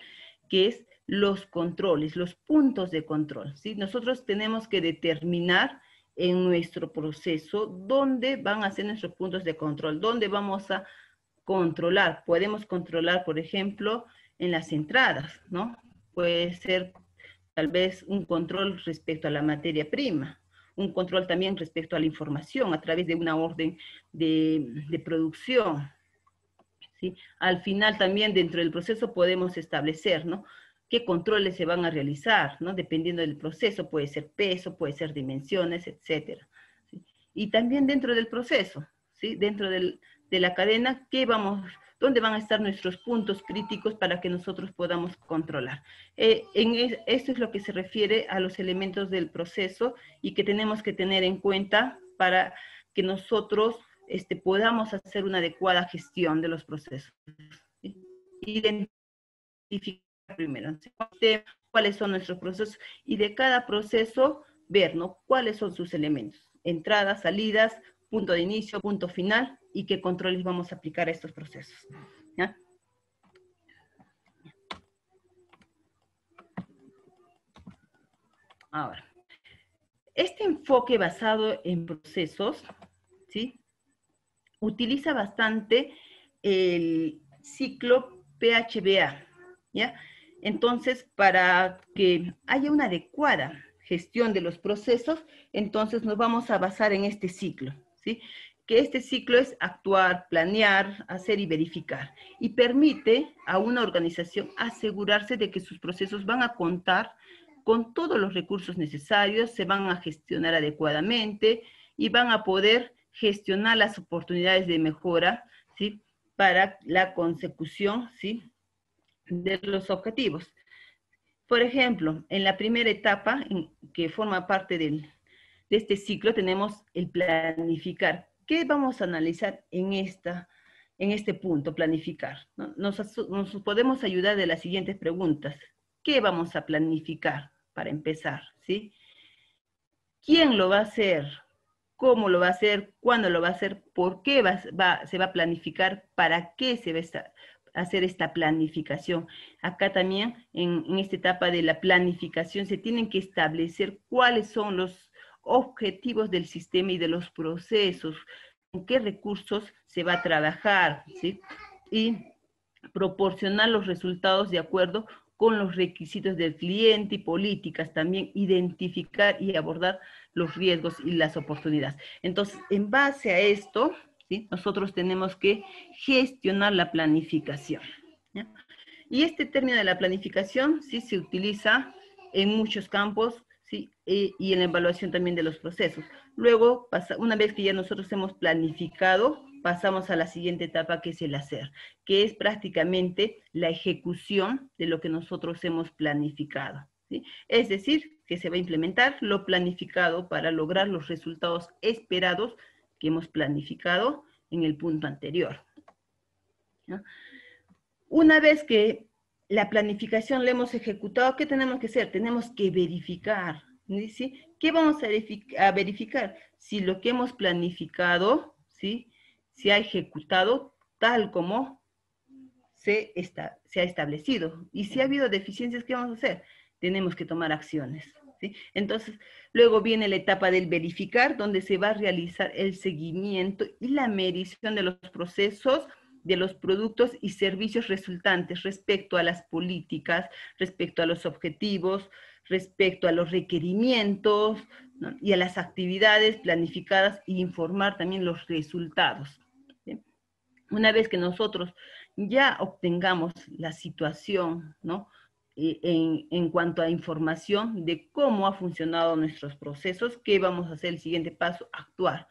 [SPEAKER 1] que es los controles, los puntos de control. ¿sí? Nosotros tenemos que determinar en nuestro proceso dónde van a ser nuestros puntos de control, dónde vamos a controlar. Podemos controlar, por ejemplo, en las entradas, ¿no? Puede ser tal vez un control respecto a la materia prima, un control también respecto a la información a través de una orden de, producción. ¿sí? Al final también dentro del proceso podemos establecer, ¿no? qué controles se van a realizar, ¿no? Dependiendo del proceso, puede ser peso, puede ser dimensiones, etc. Y también dentro del proceso, ¿sí? Dentro de la cadena, ¿qué vamos, dónde van a estar nuestros puntos críticos para que nosotros podamos controlar. Eh, esto es lo que se refiere a los elementos del proceso y que tenemos que tener en cuenta para que nosotros este, podamos hacer una adecuada gestión de los procesos. Identificar primero cuáles son nuestros procesos y de cada proceso ver ¿no? cuáles son sus elementos, entradas, salidas, punto de inicio, punto final y qué controles vamos a aplicar a estos procesos. Ahora, este enfoque basado en procesos, ¿sí? Utiliza bastante el ciclo PHBA, ¿ya? Entonces, para que haya una adecuada gestión de los procesos, entonces nos vamos a basar en este ciclo, que este ciclo es actuar, planear, hacer y verificar. Y permite a una organización asegurarse de que sus procesos van a contar con todos los recursos necesarios, se van a gestionar adecuadamente y van a poder gestionar las oportunidades de mejora ¿sí? para la consecución ¿sí? de los objetivos. Por ejemplo, en la primera etapa, que forma parte de este ciclo, tenemos el planificar. ¿Qué vamos a analizar en, esta, en este punto, planificar? Nos, podemos ayudar de las siguientes preguntas. ¿Qué vamos a planificar para empezar? ¿sí? ¿Quién lo va a hacer? ¿Cómo lo va a hacer? ¿Cuándo lo va a hacer? ¿Por qué se va a planificar? ¿Para qué se va a hacer esta planificación? Acá también, en, en esta etapa de la planificación, se tienen que establecer cuáles son los objetivos del sistema y de los procesos, qué recursos se va a trabajar, ¿sí? Y proporcionar los resultados de acuerdo con los requisitos del cliente y políticas, también identificar y abordar los riesgos y las oportunidades. Entonces, en base a esto, ¿sí? nosotros tenemos que gestionar la planificación. Y este término de la planificación sí se utiliza en muchos campos ¿sí? E, y en la evaluación también de los procesos. Luego, una vez que ya nosotros hemos planificado, pasamos a la siguiente etapa que es el hacer, que es prácticamente la ejecución de lo que nosotros hemos planificado. Es decir, que se va a implementar lo planificado para lograr los resultados esperados que hemos planificado en el punto anterior. Una vez que la planificación la hemos ejecutado, ¿qué tenemos que hacer? Tenemos que verificar. ¿sí? ¿Qué vamos a, verificar? Si lo que hemos planificado, ¿sí? se ha ejecutado tal como se, está, se ha establecido. Y si ha habido deficiencias, ¿qué vamos a hacer? Tenemos que tomar acciones. Entonces, luego viene la etapa del verificar, donde se va a realizar el seguimiento y la medición de los procesos de los productos y servicios resultantes respecto a las políticas, respecto a los objetivos, respecto a los requerimientos y a las actividades planificadas e informar también los resultados. Una vez que nosotros ya obtengamos la situación, ¿no? Eh, en, en, cuanto a información de cómo ha funcionado nuestros procesos, ¿qué vamos a hacer el siguiente paso? Actuar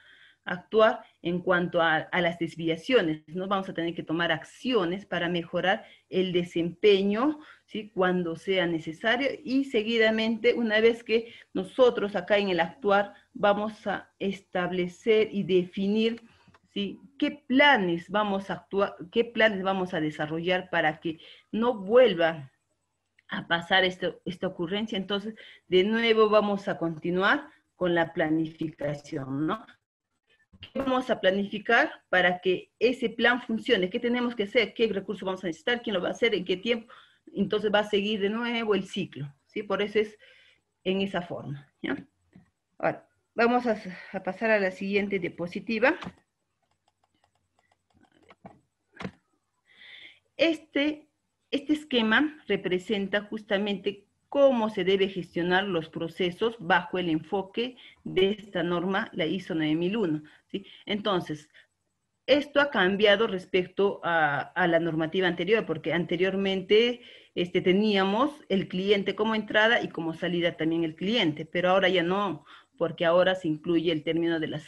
[SPEAKER 1] actuar en cuanto a, las desviaciones. ¿no? Vamos a tener que tomar acciones para mejorar el desempeño ¿sí? cuando sea necesario y seguidamente, una vez que nosotros acá en el actuar vamos a establecer y definir ¿sí? qué planes vamos a actuar, qué planes vamos a desarrollar para que no vuelva a pasar esta ocurrencia. Entonces, de nuevo vamos a continuar con la planificación, ¿no? ¿Qué vamos a planificar para que ese plan funcione? ¿Qué tenemos que hacer? ¿Qué recursos vamos a necesitar? ¿Quién lo va a hacer? ¿En qué tiempo? Entonces va a seguir de nuevo el ciclo, ¿sí? Por eso es en esa forma. Ahora, vamos a, a pasar a la siguiente diapositiva. Este, este esquema representa justamente cómo se debe gestionar los procesos bajo el enfoque de esta norma, la ISO 9001. ¿sí? Entonces, esto ha cambiado respecto a, la normativa anterior, porque anteriormente este, teníamos el cliente como entrada y como salida también el cliente, pero ahora ya no, porque ahora se incluye el término de las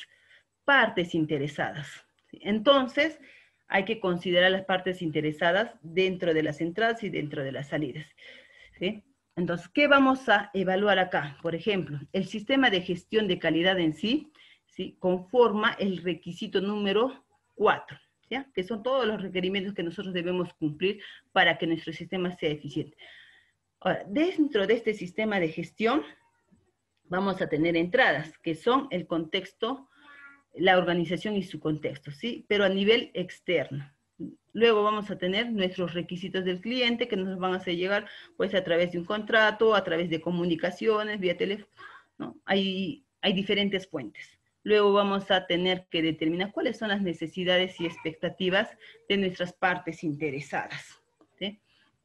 [SPEAKER 1] partes interesadas. Entonces, hay que considerar las partes interesadas dentro de las entradas y dentro de las salidas. ¿sí? Entonces, ¿qué vamos a evaluar acá? Por ejemplo, el sistema de gestión de calidad en sí, ¿sí? conforma el requisito número 4, ¿ya? que son todos los requerimientos que nosotros debemos cumplir para que nuestro sistema sea eficiente. Ahora, dentro de este sistema de gestión, vamos a tener entradas, que son el contexto, la organización y su contexto, ¿sí? Pero a nivel externo. Luego vamos a tener nuestros requisitos del cliente que nos van a hacer llegar pues a través de un contrato, a través de comunicaciones, vía teléfono. ¿no? Hay, diferentes fuentes. Luego vamos a tener que determinar cuáles son las necesidades y expectativas de nuestras partes interesadas.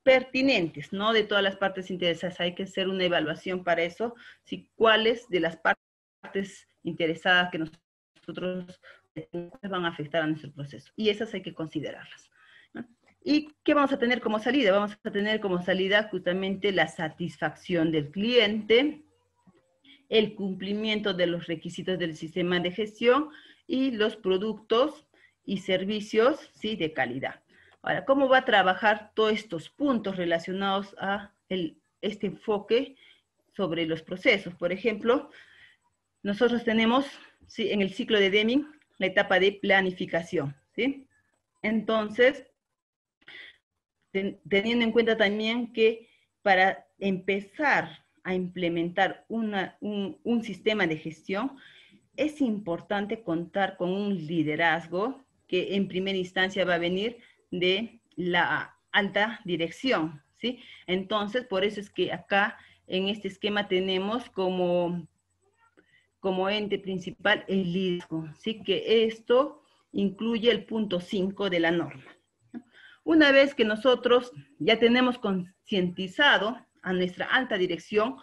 [SPEAKER 1] Pertinentes, no de todas las partes interesadas. Hay que hacer una evaluación para eso, si cuáles de las partes interesadas que nosotros van a afectar a nuestro proceso. Y esas hay que considerarlas. ¿Y qué vamos a tener como salida? Vamos a tener como salida justamente la satisfacción del cliente, el cumplimiento de los requisitos del sistema de gestión y los productos y servicios ¿sí? de calidad. Ahora, ¿cómo va a trabajar todos estos puntos relacionados a este enfoque sobre los procesos? Por ejemplo, nosotros tenemos ¿sí? en el ciclo de Deming la etapa de planificación, ¿sí? Entonces, teniendo en cuenta también que para empezar a implementar un, un, sistema de gestión, es importante contar con un liderazgo que en primera instancia va a venir de la alta dirección, ¿sí? Entonces, por eso es que acá en este esquema tenemos como como ente principal el liderazgo. Así que esto incluye el punto 5 de la norma. Una vez que nosotros ya tenemos concientizado a nuestra alta dirección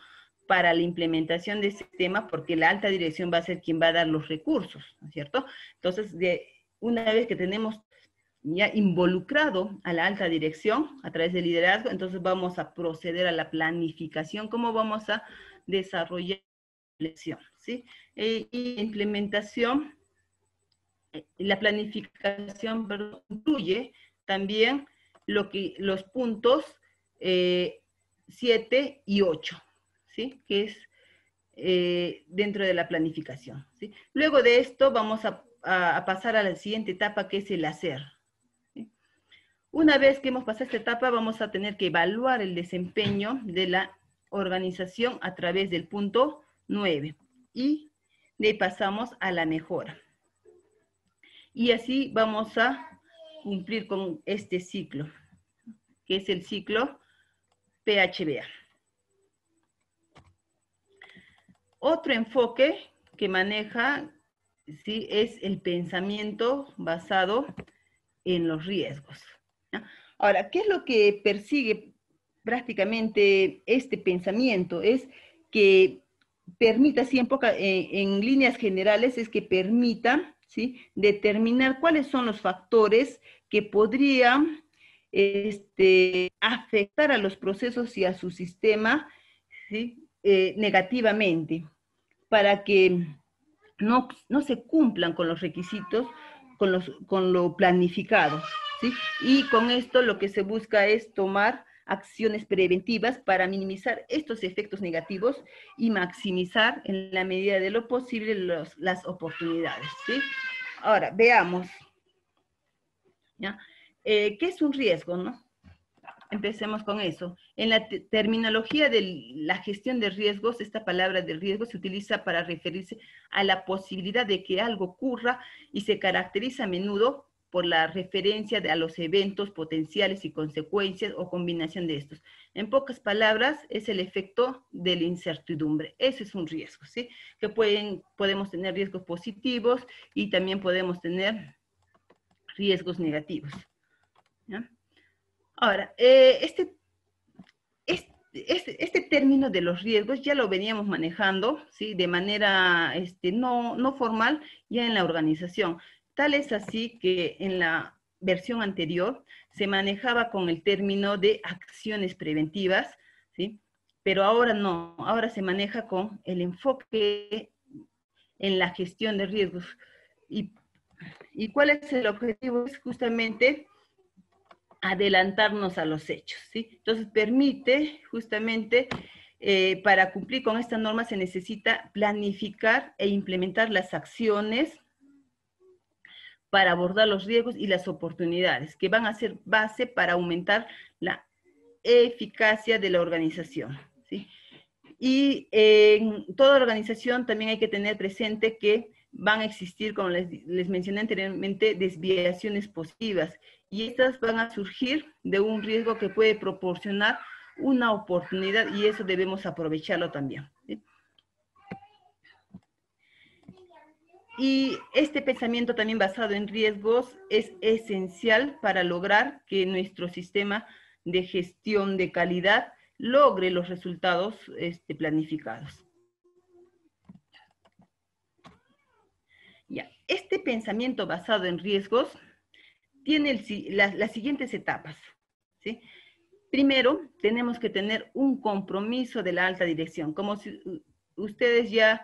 [SPEAKER 1] para la implementación de este tema, porque la alta dirección va a ser quien va a dar los recursos, ¿no es cierto? Entonces, de, una vez que tenemos ya involucrado a la alta dirección a través del liderazgo, entonces vamos a proceder a la planificación, cómo vamos a desarrollar la lección, ¿sí? E, y implementación, eh, la planificación incluye también lo que, los puntos 7 eh, y 8, ¿sí? Que es eh, dentro de la planificación. Luego de esto vamos a, a pasar a la siguiente etapa que es el hacer, una vez que hemos pasado esta etapa, vamos a tener que evaluar el desempeño de la organización a través del punto 9 y de pasamos a la mejora. Y así vamos a cumplir con este ciclo, que es el ciclo PHBA. Otro enfoque que maneja ¿sí? es el pensamiento basado en los riesgos. Ahora, ¿qué es lo que persigue prácticamente este pensamiento? Es que permita, sí, en, eh, en líneas generales, es que permita determinar cuáles son los factores que podrían este, afectar a los procesos y a su sistema eh, negativamente para que no, no, se cumplan con los requisitos, con, los, con lo planificado. Y con esto lo que se busca es tomar acciones preventivas para minimizar estos efectos negativos y maximizar en la medida de lo posible las oportunidades. Ahora, veamos. Eh, ¿Qué es un riesgo? No? Empecemos con eso. En la terminología de la gestión de riesgos, esta palabra de riesgo se utiliza para referirse a la posibilidad de que algo ocurra y se caracteriza a menudo por la referencia a los eventos potenciales y consecuencias o combinación de estos. En pocas palabras, es el efecto de la incertidumbre. Ese es un riesgo, ¿sí? Que pueden, podemos tener riesgos positivos y también podemos tener riesgos negativos. Ahora, eh, este, este, este, término de los riesgos ya lo veníamos manejando, ¿sí? De manera este, no, no formal ya en la organización. Tal es así que en la versión anterior se manejaba con el término de acciones preventivas, ¿sí? Pero ahora no, ahora se maneja con el enfoque en la gestión de riesgos. ¿Y, cuál es el objetivo? Es justamente adelantarnos a los hechos, ¿sí? Entonces permite justamente, eh, para cumplir con esta norma se necesita planificar e implementar las acciones para abordar los riesgos y las oportunidades, que van a ser base para aumentar la eficacia de la organización. ¿sí? Y en toda organización también hay que tener presente que van a existir, como les, les, mencioné anteriormente, desviaciones positivas. Y estas van a surgir de un riesgo que puede proporcionar una oportunidad y eso debemos aprovecharlo también. ¿sí? Y este pensamiento también basado en riesgos es esencial para lograr que nuestro sistema de gestión de calidad logre los resultados este, planificados. Ya, este pensamiento basado en riesgos tiene las siguientes etapas. ¿sí? Primero, tenemos que tener un compromiso de la alta dirección. Como ustedes ya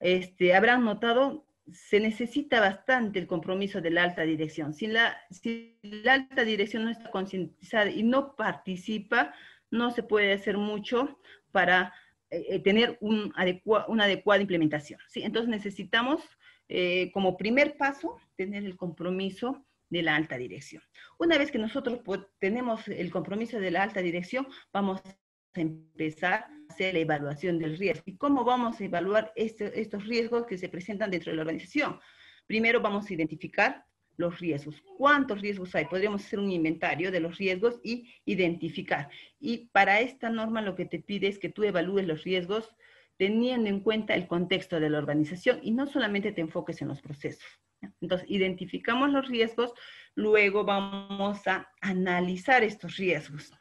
[SPEAKER 1] este, habrán notado, se necesita bastante el compromiso de la alta dirección. Si la, si la alta dirección no está concientizada y no participa, no se puede hacer mucho para eh, eh, tener un una adecuada implementación. ¿sí? Entonces necesitamos, eh, como primer paso, tener el compromiso de la alta dirección. Una vez que nosotros tenemos el compromiso de la alta dirección, vamos a empezar hacer la evaluación del riesgo. ¿Y cómo vamos a evaluar este, estos riesgos que se presentan dentro de la organización? Primero vamos a identificar los riesgos. ¿Cuántos riesgos hay? Podríamos hacer un inventario de los riesgos y identificar. Y para esta norma lo que te pide es que tú evalúes los riesgos teniendo en cuenta el contexto de la organización y no solamente te enfoques en los procesos. Entonces, identificamos los riesgos, luego vamos a analizar estos riesgos.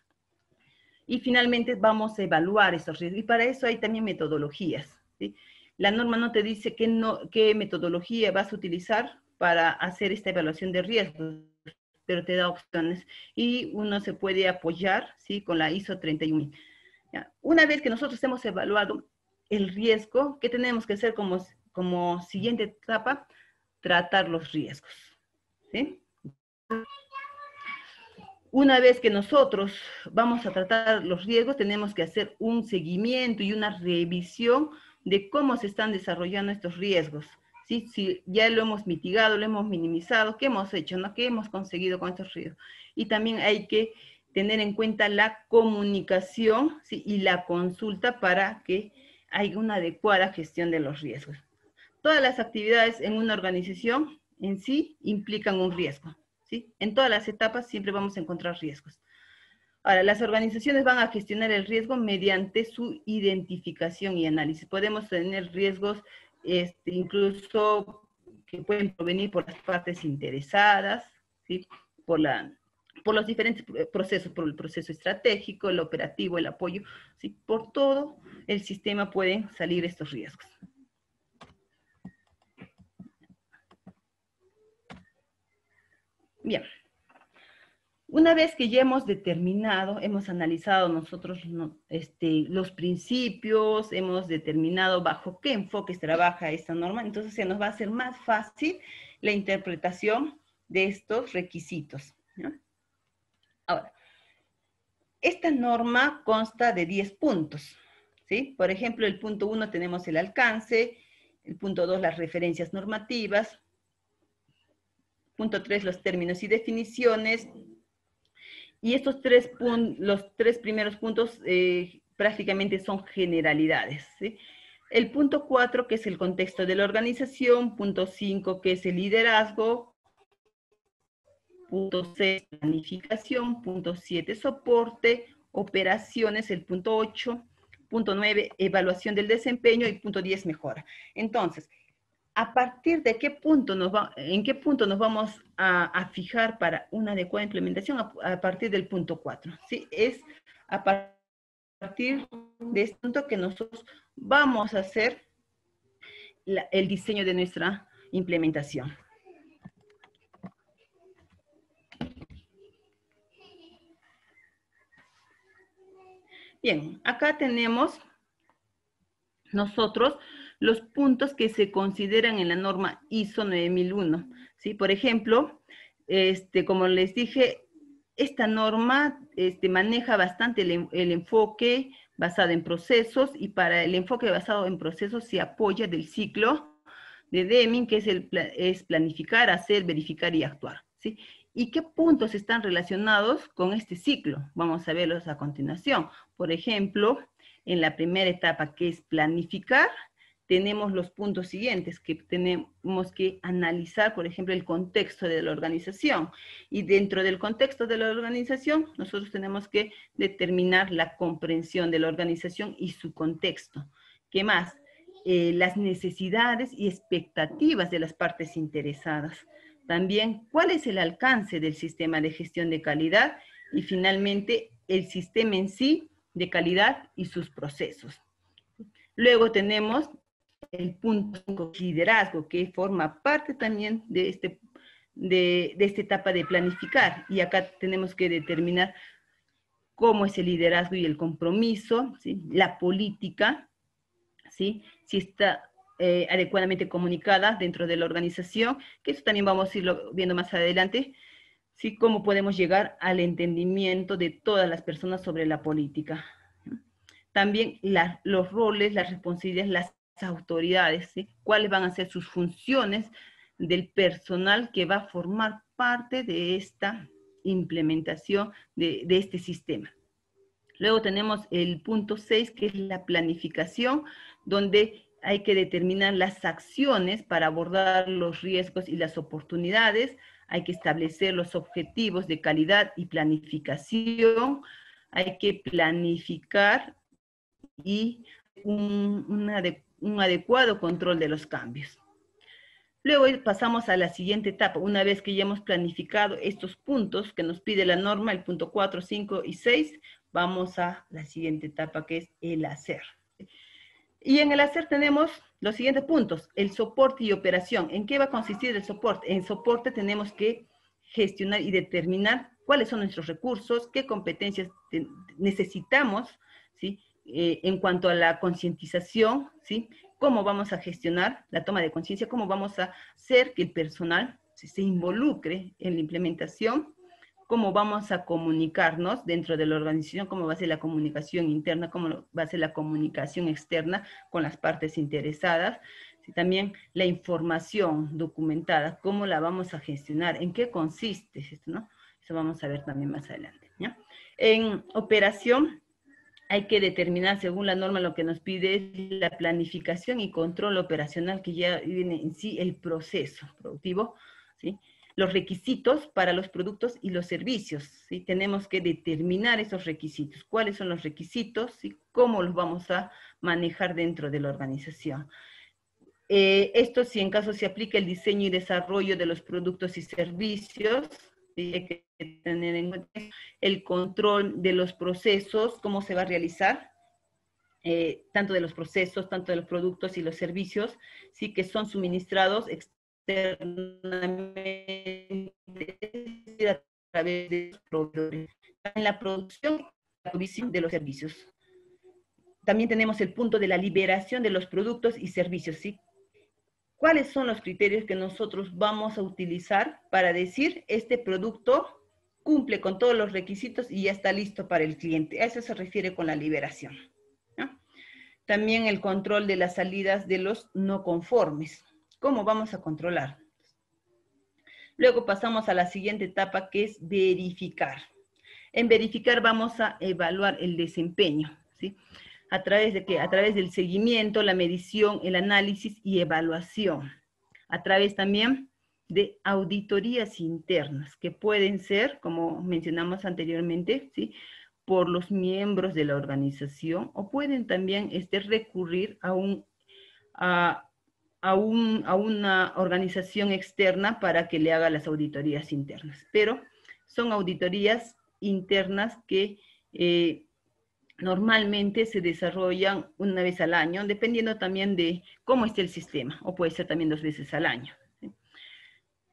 [SPEAKER 1] Y finalmente vamos a evaluar estos riesgos. Y para eso hay también metodologías. La norma no te dice qué, metodología vas a utilizar para hacer esta evaluación de riesgos, pero te da opciones. Y uno se puede apoyar ¿sí? con la ISO 31. Una vez que nosotros hemos evaluado el riesgo, ¿qué tenemos que hacer como, como siguiente etapa? Tratar los riesgos. ¿sí? Una vez que nosotros vamos a tratar los riesgos, tenemos que hacer un seguimiento y una revisión de cómo se están desarrollando estos riesgos. ¿sí? Si ya lo hemos mitigado, lo hemos minimizado, ¿qué hemos hecho? ¿no? ¿Qué hemos conseguido con estos riesgos? Y también hay que tener en cuenta la comunicación y la consulta para que haya una adecuada gestión de los riesgos. Todas las actividades en una organización en sí implican un riesgo. ¿Sí? En todas las etapas siempre vamos a encontrar riesgos. Ahora, las organizaciones van a gestionar el riesgo mediante su identificación y análisis. Podemos tener riesgos este, incluso que pueden provenir por las partes interesadas, ¿sí? por, los diferentes procesos, por el proceso estratégico, el operativo, el apoyo, ¿sí? por todo el sistema pueden salir estos riesgos. Bien. Una vez que ya hemos determinado, hemos analizado nosotros este, los principios, hemos determinado bajo qué enfoques trabaja esta norma, entonces se nos va a hacer más fácil la interpretación de estos requisitos. Ahora, esta norma consta de 10 puntos. ¿sí? Por ejemplo, el punto 1 tenemos el alcance, el punto 2 las referencias normativas, punto 3 los términos y definiciones, y estos tres los tres primeros puntos eh, prácticamente son generalidades. El punto 4, que es el contexto de la organización, punto 5, que es el liderazgo, punto 6, planificación, punto 7, soporte, operaciones, el punto 8, punto 9, evaluación del desempeño y punto 10, mejora. Entonces, a partir de qué punto nos va, en qué punto nos vamos a, fijar para una adecuada implementación a, partir del punto 4. ¿sí? Es a partir de este punto que nosotros vamos a hacer el diseño de nuestra implementación. Bien, acá tenemos nosotros los puntos que se consideran en la norma ISO 9001. ¿sí? Por ejemplo, este, como les dije, esta norma este, maneja bastante el, enfoque basado en procesos y para el enfoque basado en procesos se apoya del ciclo de Deming, que es, el, es planificar, hacer, verificar y actuar. ¿sí? ¿Y qué puntos están relacionados con este ciclo? Vamos a verlos a continuación. Por ejemplo, en la primera etapa, que es planificar, tenemos los puntos siguientes, que tenemos que analizar, por ejemplo, el contexto de la organización. Y dentro del contexto de la organización, nosotros tenemos que determinar la comprensión de la organización y su contexto. ¿Qué más? Eh, las necesidades y expectativas de las partes interesadas. También, ¿cuál es el alcance del sistema de gestión de calidad? Y finalmente, el sistema en sí de calidad y sus procesos. Luego tenemos el punto liderazgo, que forma parte también de, este, de, esta etapa de planificar. Y acá tenemos que determinar cómo es el liderazgo y el compromiso, la política, ¿sí? si está eh, adecuadamente comunicada dentro de la organización, que eso también vamos a irlo viendo más adelante, ¿sí? cómo podemos llegar al entendimiento de todas las personas sobre la política. También los roles, las responsabilidades, las autoridades, cuáles van a ser sus funciones del personal que va a formar parte de esta implementación de, de este sistema. Luego tenemos el punto 6, que es la planificación, donde hay que determinar las acciones para abordar los riesgos y las oportunidades, hay que establecer los objetivos de calidad y planificación, hay que planificar y un, un adecuado control de los cambios. Luego pasamos a la siguiente etapa. Una vez que ya hemos planificado estos puntos que nos pide la norma, el punto 4, 5 y 6, vamos a la siguiente etapa que es el hacer. Y en el hacer tenemos los siguientes puntos, el soporte y operación. ¿En qué va a consistir el soporte? En soporte tenemos que gestionar y determinar cuáles son nuestros recursos, qué competencias necesitamos, ¿sí? Eh, en cuanto a la concientización, ¿sí? cómo vamos a gestionar la toma de conciencia, cómo vamos a hacer que el personal se, involucre en la implementación, cómo vamos a comunicarnos dentro de la organización, cómo va a ser la comunicación interna, cómo va a ser la comunicación externa con las partes interesadas, también la información documentada, cómo la vamos a gestionar, en qué consiste esto, ¿no? Eso vamos a ver también más adelante. En operación, hay que determinar según la norma lo que nos pide es la planificación y control operacional que ya viene en sí el proceso productivo, ¿sí? los requisitos para los productos y los servicios. Tenemos que determinar esos requisitos, cuáles son los requisitos y cómo los vamos a manejar dentro de la organización. Eh, esto si en caso se aplica el diseño y desarrollo de los productos y servicios, hay que tener en cuenta el control de los procesos, cómo se va a realizar, eh, tanto de los procesos, tanto de los productos y los servicios, sí que son suministrados externamente a través de los proveedores. En la producción de los servicios. También tenemos el punto de la liberación de los productos y servicios, ¿sí? ¿Cuáles son los criterios que nosotros vamos a utilizar para decir este producto cumple con todos los requisitos y ya está listo para el cliente? A eso se refiere con la liberación. También el control de las salidas de los no conformes. ¿Cómo vamos a controlar? Luego pasamos a la siguiente etapa que es verificar. En verificar vamos a evaluar el desempeño. ¿sí? ¿A través de qué? A través del seguimiento, la medición, el análisis y evaluación. A través también de auditorías internas, que pueden ser, como mencionamos anteriormente, ¿sí? por los miembros de la organización, o pueden también este, recurrir a, un, a, a, un, a una organización externa para que le haga las auditorías internas. Pero son auditorías internas que eh, normalmente se desarrollan una vez al año, dependiendo también de cómo esté el sistema, o puede ser también dos veces al año.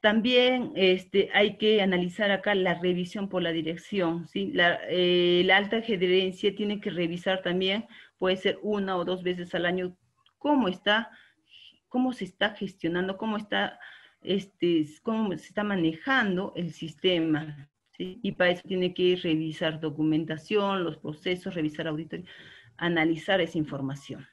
[SPEAKER 1] También este, hay que analizar acá la revisión por la dirección. ¿sí? La, eh, la, alta gerencia tiene que revisar también, puede ser una o dos veces al año, cómo está, cómo se está gestionando, cómo está, este, cómo se está manejando el sistema. Y para eso tiene que revisar documentación, los procesos, revisar auditoría, analizar esa información.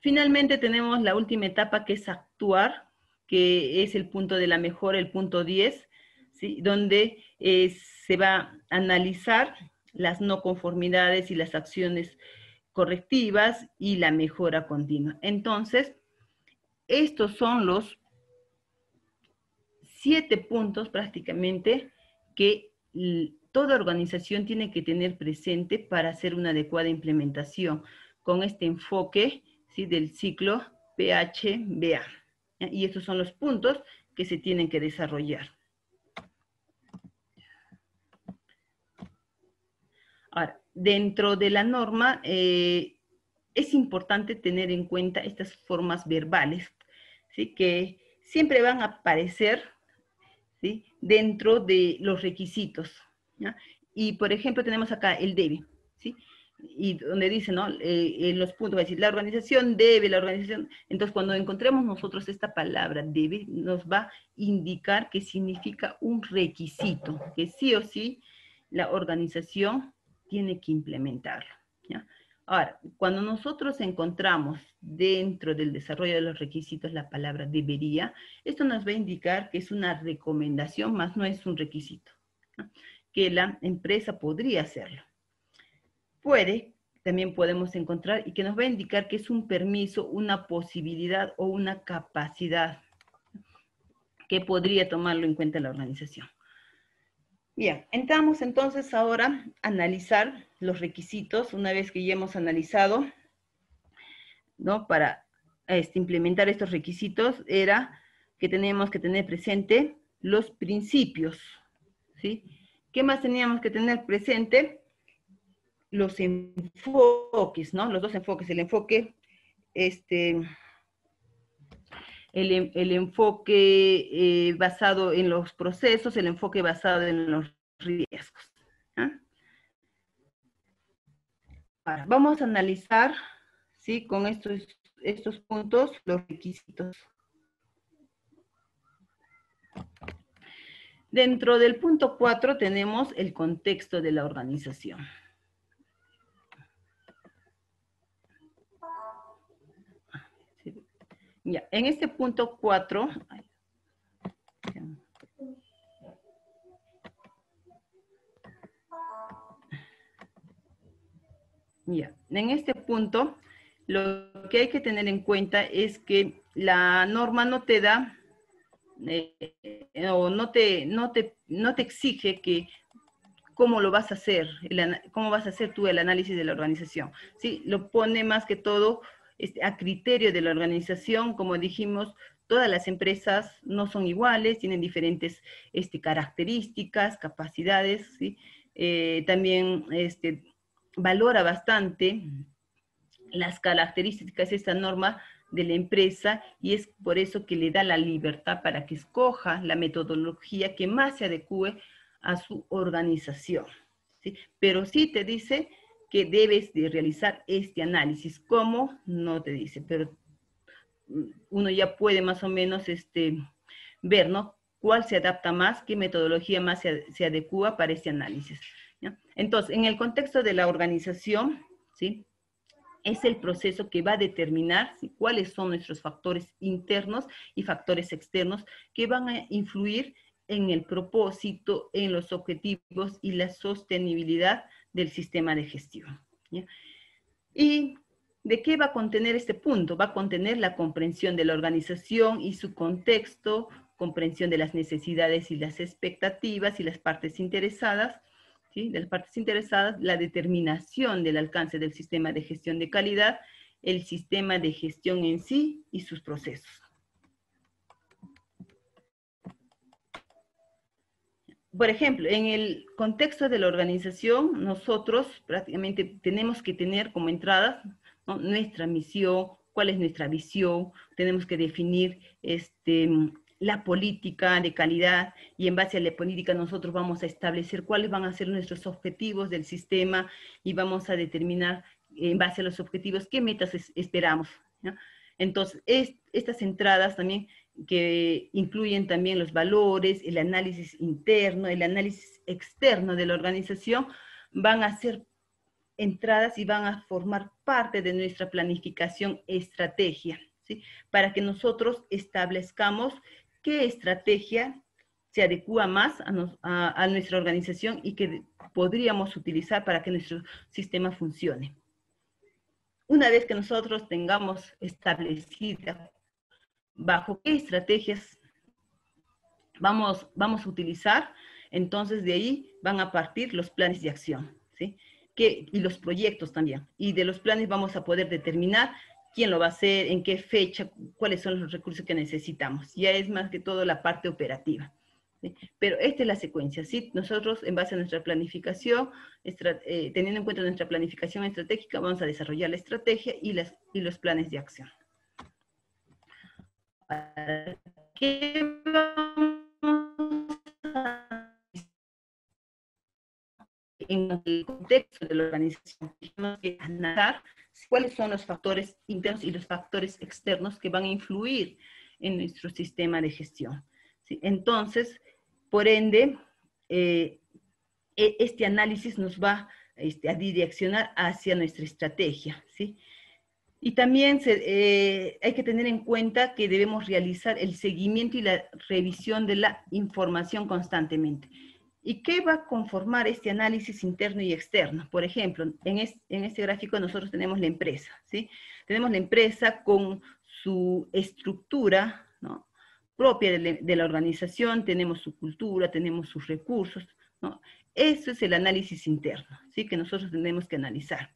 [SPEAKER 1] Finalmente tenemos la última etapa que es actuar, que es el punto de la mejora, el punto 10, ¿sí? donde eh, se va a analizar las no conformidades y las acciones correctivas y la mejora continua. Entonces, estos son los siete puntos prácticamente que toda organización tiene que tener presente para hacer una adecuada implementación con este enfoque ¿sí? del ciclo PHBA. Y estos son los puntos que se tienen que desarrollar. Ahora, dentro de la norma, eh, es importante tener en cuenta estas formas verbales, ¿sí? que siempre van a aparecer dentro de los requisitos. Y, por ejemplo, tenemos acá el debe, y donde dice. Eh, los puntos decir, la organización debe, la organización. Entonces, cuando encontremos nosotros esta palabra debe, nos va a indicar que significa un requisito, que sí o sí la organización tiene que implementarlo. Ahora, cuando nosotros encontramos dentro del desarrollo de los requisitos la palabra debería, esto nos va a indicar que es una recomendación, más no es un requisito, que la empresa podría hacerlo. Puede, también podemos encontrar, y que nos va a indicar que es un permiso, una posibilidad o una capacidad que podría tomarlo en cuenta la organización. Bien, entramos entonces ahora a analizar los requisitos. Una vez que ya hemos analizado ¿no? Para este, implementar estos requisitos era que teníamos que tener presente los principios, ¿sí? ¿Qué más teníamos que tener presente? Los enfoques, ¿no? Los dos enfoques, el enfoque, este, el, enfoque eh, basado en los procesos, el enfoque basado en los riesgos. ¿ah? vamos a analizar, ¿sí? Con estos, estos puntos, los requisitos. Dentro del punto 4 tenemos el contexto de la organización. En este punto 4, ya, en este punto, lo que hay que tener en cuenta es que la norma no te da eh, o no te, no, te, no te exige que cómo lo vas a hacer, cómo vas a hacer tú el análisis de la organización. ¿sí? Lo pone más que todo este, a criterio de la organización, como dijimos, todas las empresas no son iguales, tienen diferentes este, características, capacidades, ¿sí? Eh, también este, valora bastante las características de esta norma de la empresa y es por eso que le da la libertad para que escoja la metodología que más se adecue a su organización. Pero sí te dice que debes de realizar este análisis. ¿Cómo? No te dice, pero uno ya puede más o menos este, ver, ¿no? ¿Cuál se adapta más? ¿Qué metodología más se, se adecua para este análisis? Entonces, en el contexto de la organización, ¿sí? es el proceso que va a determinar cuáles son nuestros factores internos y factores externos que van a influir en el propósito, en los objetivos y la sostenibilidad del sistema de gestión. ¿Y de qué va a contener este punto? Va a contener la comprensión de la organización y su contexto, comprensión de las necesidades y las expectativas y las partes interesadas, de las partes interesadas, la determinación del alcance del sistema de gestión de calidad, el sistema de gestión en sí y sus procesos. Por ejemplo, en el contexto de la organización, nosotros prácticamente tenemos que tener como entrada nuestra misión, cuál es nuestra visión, tenemos que definir este, la política de calidad y en base a la política nosotros vamos a establecer cuáles van a ser nuestros objetivos del sistema y vamos a determinar en base a los objetivos qué metas esperamos. Entonces, estas entradas también que incluyen también los valores, el análisis interno, el análisis externo de la organización, van a ser entradas y van a formar parte de nuestra planificación estrategia, ¿sí? para que nosotros establezcamos qué estrategia se adecua más a, nuestra organización y que podríamos utilizar para que nuestro sistema funcione. Una vez que nosotros tengamos establecida bajo qué estrategias vamos, vamos a utilizar, entonces de ahí van a partir los planes de acción, ¿sí? Que, y los proyectos también. Y de los planes vamos a poder determinar quién lo va a hacer, en qué fecha, cuáles son los recursos que necesitamos. Ya es más que todo la parte operativa. Pero esta es la secuencia, ¿sí? Nosotros, en base a nuestra planificación, eh, teniendo en cuenta nuestra planificación estratégica, vamos a desarrollar la estrategia y, las, y los planes de acción. ¿Qué vamos a en el contexto de la organización, tenemos que analizar cuáles son los factores internos y los factores externos que van a influir en nuestro sistema de gestión. Entonces, por ende, eh, e, este análisis nos va este, a direccionar hacia nuestra estrategia. ¿sí? Y también eh, hay que tener en cuenta que debemos realizar el seguimiento y la revisión de la información constantemente. ¿Y qué va a conformar este análisis interno y externo? Por ejemplo, en, este gráfico nosotros tenemos la empresa, ¿sí? Tenemos la empresa con su estructura propia de, la organización, tenemos su cultura, tenemos sus recursos. Eso es el análisis interno, ¿sí? Que nosotros tenemos que analizar.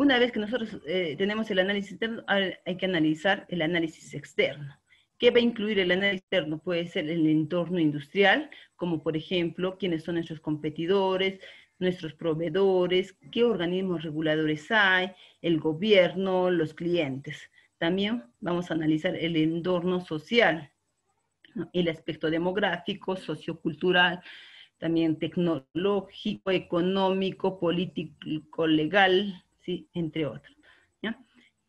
[SPEAKER 1] Una vez que nosotros eh, tenemos el análisis interno, hay que analizar el análisis externo. ¿Qué va a incluir el análisis externo? Puede ser el entorno industrial, como por ejemplo, quiénes son nuestros competidores, nuestros proveedores, qué organismos reguladores hay, el gobierno, los clientes. También vamos a analizar el entorno social, el aspecto demográfico, sociocultural, también tecnológico, económico, político, legal, entre otros.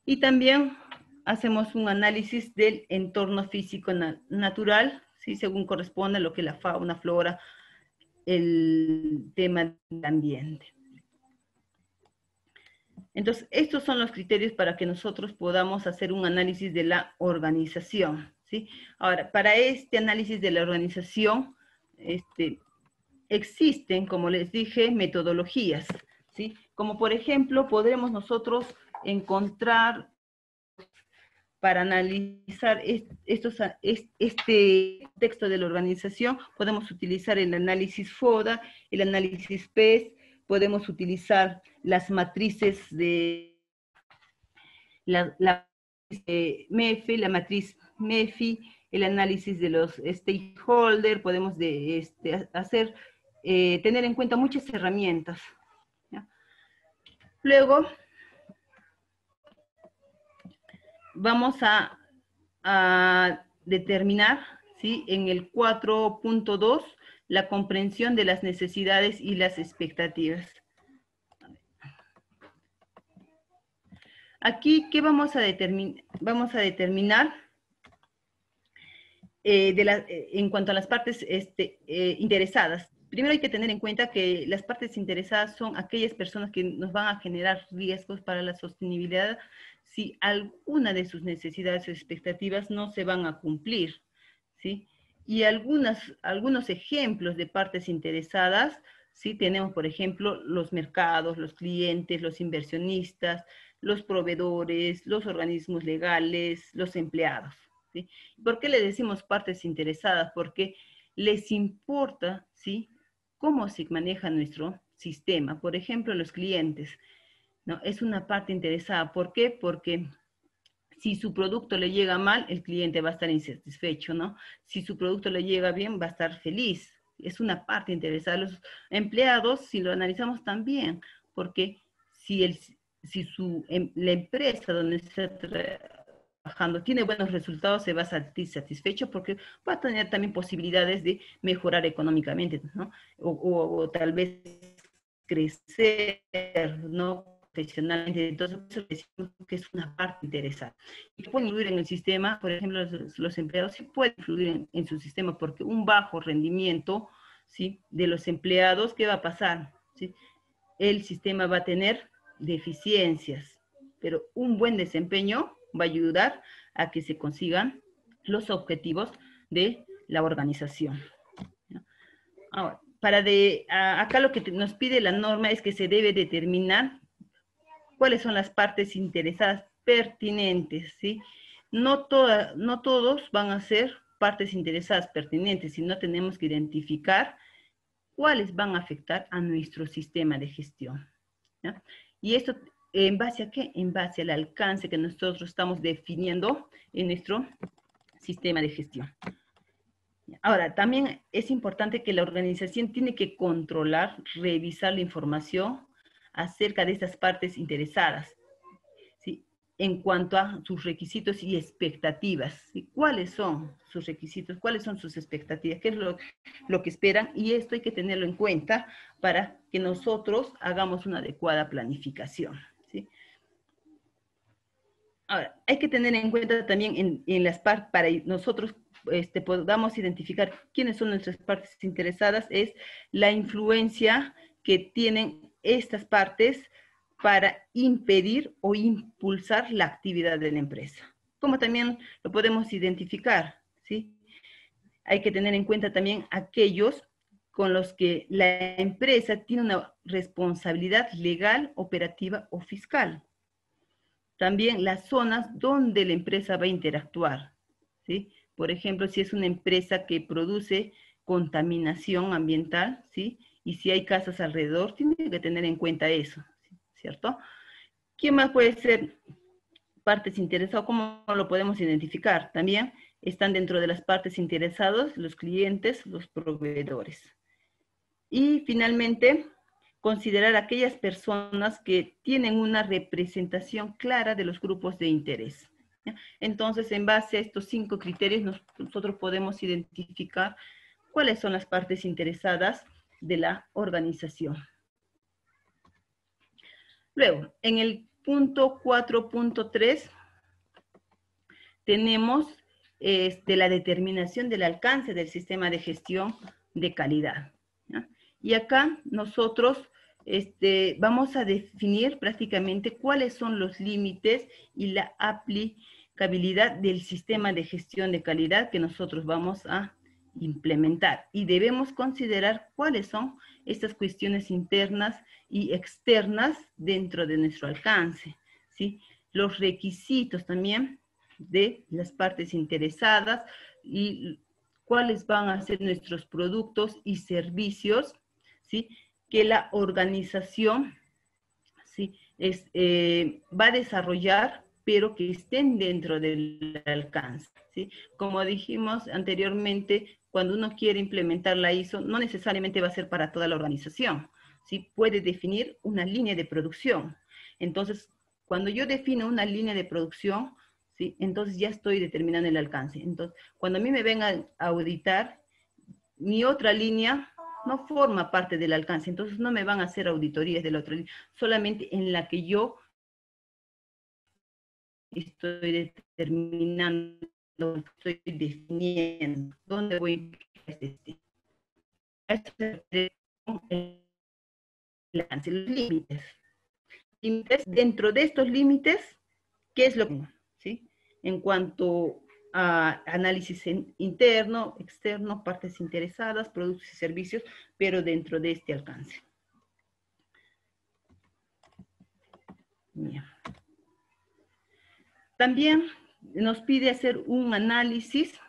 [SPEAKER 1] Y también hacemos un análisis del entorno físico natural, ¿sí? según corresponde a lo que la fauna, flora, el tema del ambiente. Entonces, estos son los criterios para que nosotros podamos hacer un análisis de la organización. ¿sí? Ahora, para este análisis de la organización, este, existen, como les dije, metodologías. ¿Sí? Como por ejemplo, podremos nosotros encontrar para analizar estos, este texto de la organización, podemos utilizar el análisis FODA, el análisis PES, podemos utilizar las matrices de la, la MEFI, la matriz MEFI, el análisis de los stakeholders, podemos de, este, hacer, eh, tener en cuenta muchas herramientas. Luego, vamos a, determinar ¿sí? en el 4.2 la comprensión de las necesidades y las expectativas. Aquí, ¿qué vamos a, determinar? vamos a determinar? Eh, de eh, en cuanto a las partes este, eh, interesadas. Primero hay que tener en cuenta que las partes interesadas son aquellas personas que nos van a generar riesgos para la sostenibilidad si alguna de sus necesidades o expectativas no se van a cumplir, ¿sí? Y algunas, algunos ejemplos de partes interesadas, ¿sí? Tenemos, por ejemplo, los mercados, los clientes, los inversionistas, los proveedores, los organismos legales, los empleados, ¿sí? ¿Por qué le decimos partes interesadas? Porque les importa, ¿sí? Cómo se maneja nuestro sistema. Por ejemplo, los clientes ¿no? Es una parte interesada. ¿Por qué? Porque si su producto le llega mal, el cliente va a estar insatisfecho, ¿no? Si su producto le llega bien, va a estar feliz. Es una parte interesada. Los empleados, si lo analizamos también, porque si, el, si su, em, la empresa donde está trabajando tiene buenos resultados, se va a sentir satisfecho porque va a tener también posibilidades de mejorar económicamente, ¿no? O, o tal vez crecer, ¿no? profesionalmente. Entonces, decimos que es una parte interesada. Y puede influir en el sistema, por ejemplo, los, empleados sí pueden influir en, su sistema porque un bajo rendimiento ¿sí? de los empleados, ¿qué va a pasar? ¿Sí? El sistema va a tener deficiencias, pero un buen desempeño va a ayudar a que se consigan los objetivos de la organización. Ahora, para de, acá lo que nos pide la norma es que se debe determinar cuáles son las partes interesadas pertinentes, ¿sí? No, no todos van a ser partes interesadas pertinentes, sino tenemos que identificar cuáles van a afectar a nuestro sistema de gestión. Y esto, ¿en base a qué? En base al alcance que nosotros estamos definiendo en nuestro sistema de gestión. Ahora, también es importante que la organización tiene que controlar, revisar la información acerca de estas partes interesadas, ¿sí? en cuanto a sus requisitos y expectativas. ¿Cuáles son sus requisitos? ¿Cuáles son sus expectativas? ¿Qué es lo que esperan? Y esto hay que tenerlo en cuenta para que nosotros hagamos una adecuada planificación. Ahora, hay que tener en cuenta también en, en las partes, para nosotros este, podamos identificar quiénes son nuestras partes interesadas, es la influencia que tienen estas partes para impedir o impulsar la actividad de la empresa. Como también lo podemos identificar, ¿sí? Hay que tener en cuenta también aquellos con los que la empresa tiene una responsabilidad legal, operativa o fiscal. También las zonas donde la empresa va a interactuar, ¿sí? Por ejemplo, si es una empresa que produce contaminación ambiental, ¿sí? y si hay casas alrededor, tiene que tener en cuenta eso, ¿cierto? ¿Quién más puede ser partes interesadas? ¿Cómo lo podemos identificar? También están dentro de las partes interesadas los clientes, los proveedores. Y finalmente, considerar aquellas personas que tienen una representación clara de los grupos de interés. Entonces, en base a estos cinco criterios, nosotros podemos identificar cuáles son las partes interesadas de la organización. Luego, en el punto 4.3 tenemos este, la determinación del alcance del sistema de gestión de calidad. Y acá nosotros este, vamos a definir prácticamente cuáles son los límites y la aplicabilidad del sistema de gestión de calidad que nosotros vamos a implementar. Y debemos considerar cuáles son estas cuestiones internas y externas dentro de nuestro alcance. ¿sí? Los requisitos también de las partes interesadas y cuáles van a ser nuestros productos y servicios, ¿sí? Que la organización ¿sí? Es, eh, va a desarrollar, pero que estén dentro del alcance. ¿sí? Como dijimos anteriormente, cuando uno quiere implementar la ISO, no necesariamente va a ser para toda la organización. ¿sí? Puede definir una línea de producción. Entonces, cuando yo defino una línea de producción, ¿sí? entonces ya estoy determinando el alcance. Entonces, cuando a mí me vengan a auditar, mi otra línea no forma parte del alcance, entonces no me van a hacer auditorías de la otra línea, solamente en la que yo estoy determinando, estoy definiendo dónde voy a este. Esto alcance, los límites. límites. Dentro de estos límites, ¿qué es lo que, sí? En cuanto análisis interno, externo, partes interesadas, productos y servicios, pero dentro de este alcance. También nos pide hacer un análisis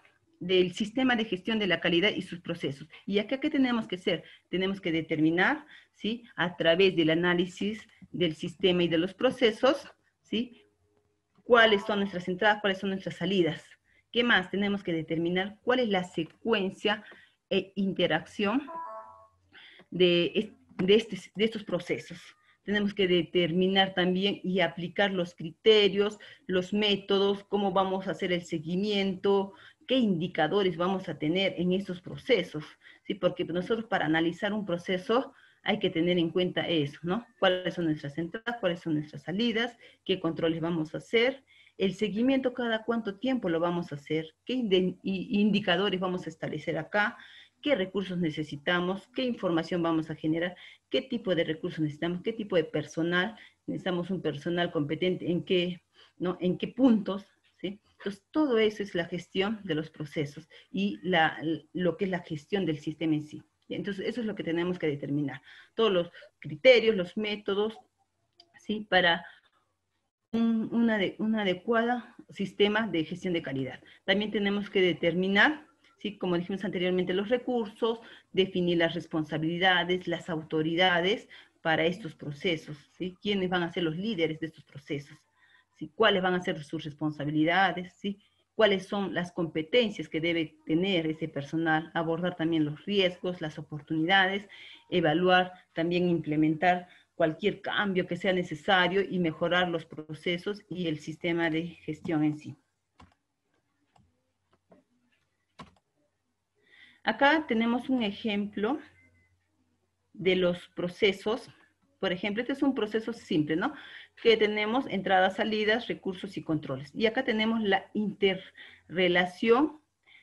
[SPEAKER 1] del sistema de gestión de la calidad y sus procesos. ¿Y acá qué tenemos que hacer? Tenemos que determinar, ¿sí? A través del análisis del sistema y de los procesos, ¿sí? ¿Cuáles son nuestras entradas, cuáles son nuestras salidas? ¿Qué más? Tenemos que determinar cuál es la secuencia e interacción de, este, de, estos procesos. Tenemos que determinar también y aplicar los criterios, los métodos, cómo vamos a hacer el seguimiento, qué indicadores vamos a tener en estos procesos. ¿sí? Porque nosotros para analizar un proceso hay que tener en cuenta eso, ¿no? ¿Cuáles son nuestras entradas, cuáles son nuestras salidas, qué controles vamos a hacer, el seguimiento cada cuánto tiempo lo vamos a hacer, qué indicadores vamos a establecer acá, qué recursos necesitamos, qué información vamos a generar, qué tipo de recursos necesitamos, qué tipo de personal, necesitamos un personal competente, en qué, ¿no? en qué puntos, ¿sí? Entonces, todo eso es la gestión de los procesos y la, lo que es la gestión del sistema en sí. Entonces, eso es lo que tenemos que determinar. Todos los criterios, los métodos, ¿sí? Para un, una, un adecuado sistema de gestión de calidad. También tenemos que determinar, ¿sí? como dijimos anteriormente, los recursos, definir las responsabilidades, las autoridades para estos procesos, ¿sí? quiénes van a ser los líderes de estos procesos, ¿sí? cuáles van a ser sus responsabilidades, ¿sí? cuáles son las competencias que debe tener ese personal, abordar también los riesgos, las oportunidades, evaluar, también implementar cualquier cambio que sea necesario y mejorar los procesos y el sistema de gestión en sí. Acá tenemos un ejemplo de los procesos. Por ejemplo, este es un proceso simple, ¿no? Que tenemos entradas, salidas, recursos y controles. Y acá tenemos la interrelación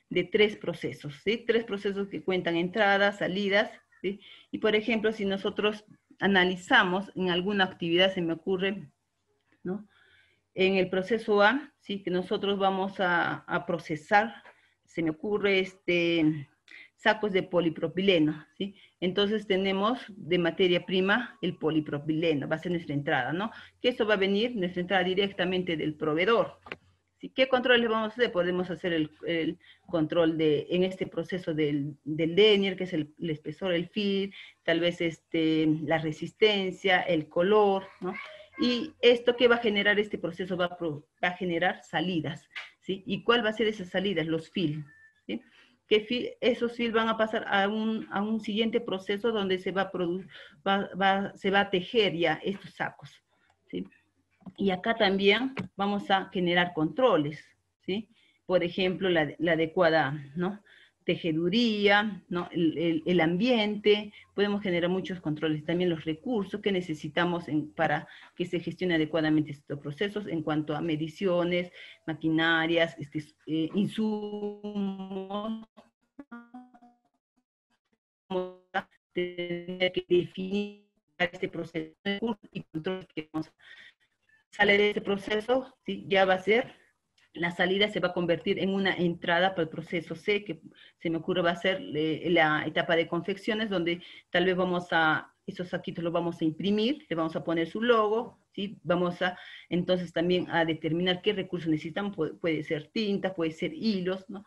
[SPEAKER 1] de tres procesos, ¿sí? Tres procesos que cuentan entradas, salidas, ¿sí? Y por ejemplo, si nosotros analizamos en alguna actividad, se me ocurre, ¿no? En el proceso A, ¿sí? que nosotros vamos a, procesar, se me ocurre este, sacos de polipropileno, ¿sí? Entonces tenemos de materia prima el polipropileno, va a ser nuestra entrada, ¿no? Que eso va a venir, nuestra entrada directamente del proveedor, ¿Qué controles vamos a hacer? Podemos hacer el, control de, en este proceso del, denier, que es el, espesor, el feed, tal vez este, la resistencia, el color, ¿no? Y esto que va a generar este proceso va a, va generar salidas, ¿sí? ¿Y cuál va a ser esas salidas? Los fil, ¿sí? que esos fil van a pasar a un, a un siguiente proceso donde se va, a va, se va a tejer ya estos sacos. ¿sí? Y acá también vamos a generar controles, ¿sí? Por ejemplo, la, adecuada, ¿no? tejeduría, ¿no? el, el, ambiente, podemos generar muchos controles, también los recursos que necesitamos para que se gestione adecuadamente estos procesos en cuanto a mediciones, maquinarias, este, eh, insumos, tener que definir este proceso y control que sale de este proceso, ¿sí? ya va a ser la salida se va a convertir en una entrada para el proceso C, que se me ocurre va a ser eh, la etapa de confecciones, donde tal vez vamos a, esos saquitos los vamos a imprimir, le vamos a poner su logo, ¿sí? Vamos a, entonces también a determinar qué recursos necesitamos, puede, ser tinta, puede ser hilos, ¿no?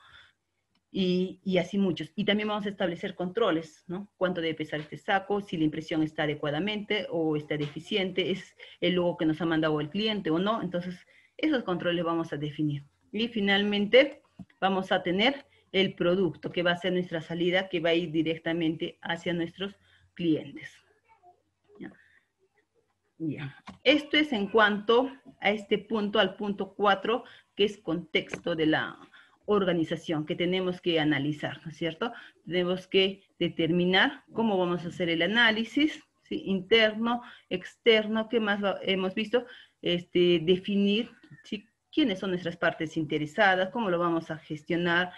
[SPEAKER 1] Y, y, así muchos. Y también vamos a establecer controles, ¿no? Cuánto debe pesar este saco, si la impresión está adecuadamente o está deficiente, es el logo que nos ha mandado el cliente o no. Entonces, esos controles vamos a definir. Y finalmente vamos a tener el producto que va a ser nuestra salida, que va a ir directamente hacia nuestros clientes. Ya. Esto es en cuanto a este punto, al punto 4, que es contexto de la organización que tenemos que analizar, ¿no es cierto? Tenemos que determinar cómo vamos a hacer el análisis, interno, externo, ¿qué más hemos visto? Este, definir quiénes son nuestras partes interesadas, cómo lo vamos a gestionar,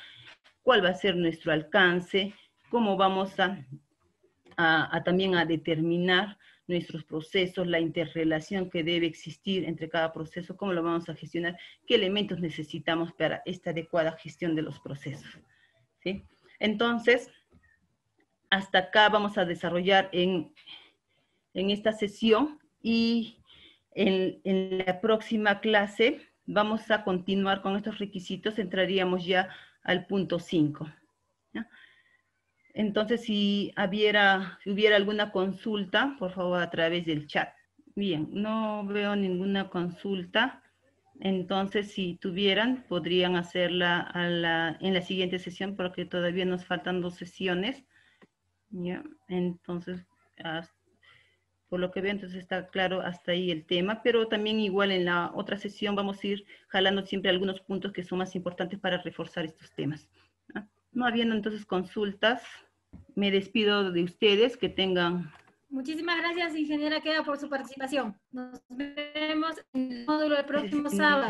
[SPEAKER 1] cuál va a ser nuestro alcance, cómo vamos a, a, también a determinar nuestros procesos, la interrelación que debe existir entre cada proceso, cómo lo vamos a gestionar, qué elementos necesitamos para esta adecuada gestión de los procesos. ¿sí? Entonces, hasta acá vamos a desarrollar en, en esta sesión y en, en la próxima clase vamos a continuar con estos requisitos, entraríamos ya al punto 5. Entonces, si, hubiera, alguna consulta, por favor, a través del chat. Bien, no veo ninguna consulta. Entonces, si tuvieran, podrían hacerla en la siguiente sesión, porque todavía nos faltan dos sesiones. ¿Ya? Entonces, por lo que veo, entonces está claro hasta ahí el tema, pero también igual en la otra sesión vamos a ir jalando siempre algunos puntos que son más importantes para reforzar estos temas. No habiendo entonces consultas, me despido de ustedes, que tengan...
[SPEAKER 2] Muchísimas gracias, ingeniera Queda, por su participación. Nos vemos en el módulo del próximo sábado.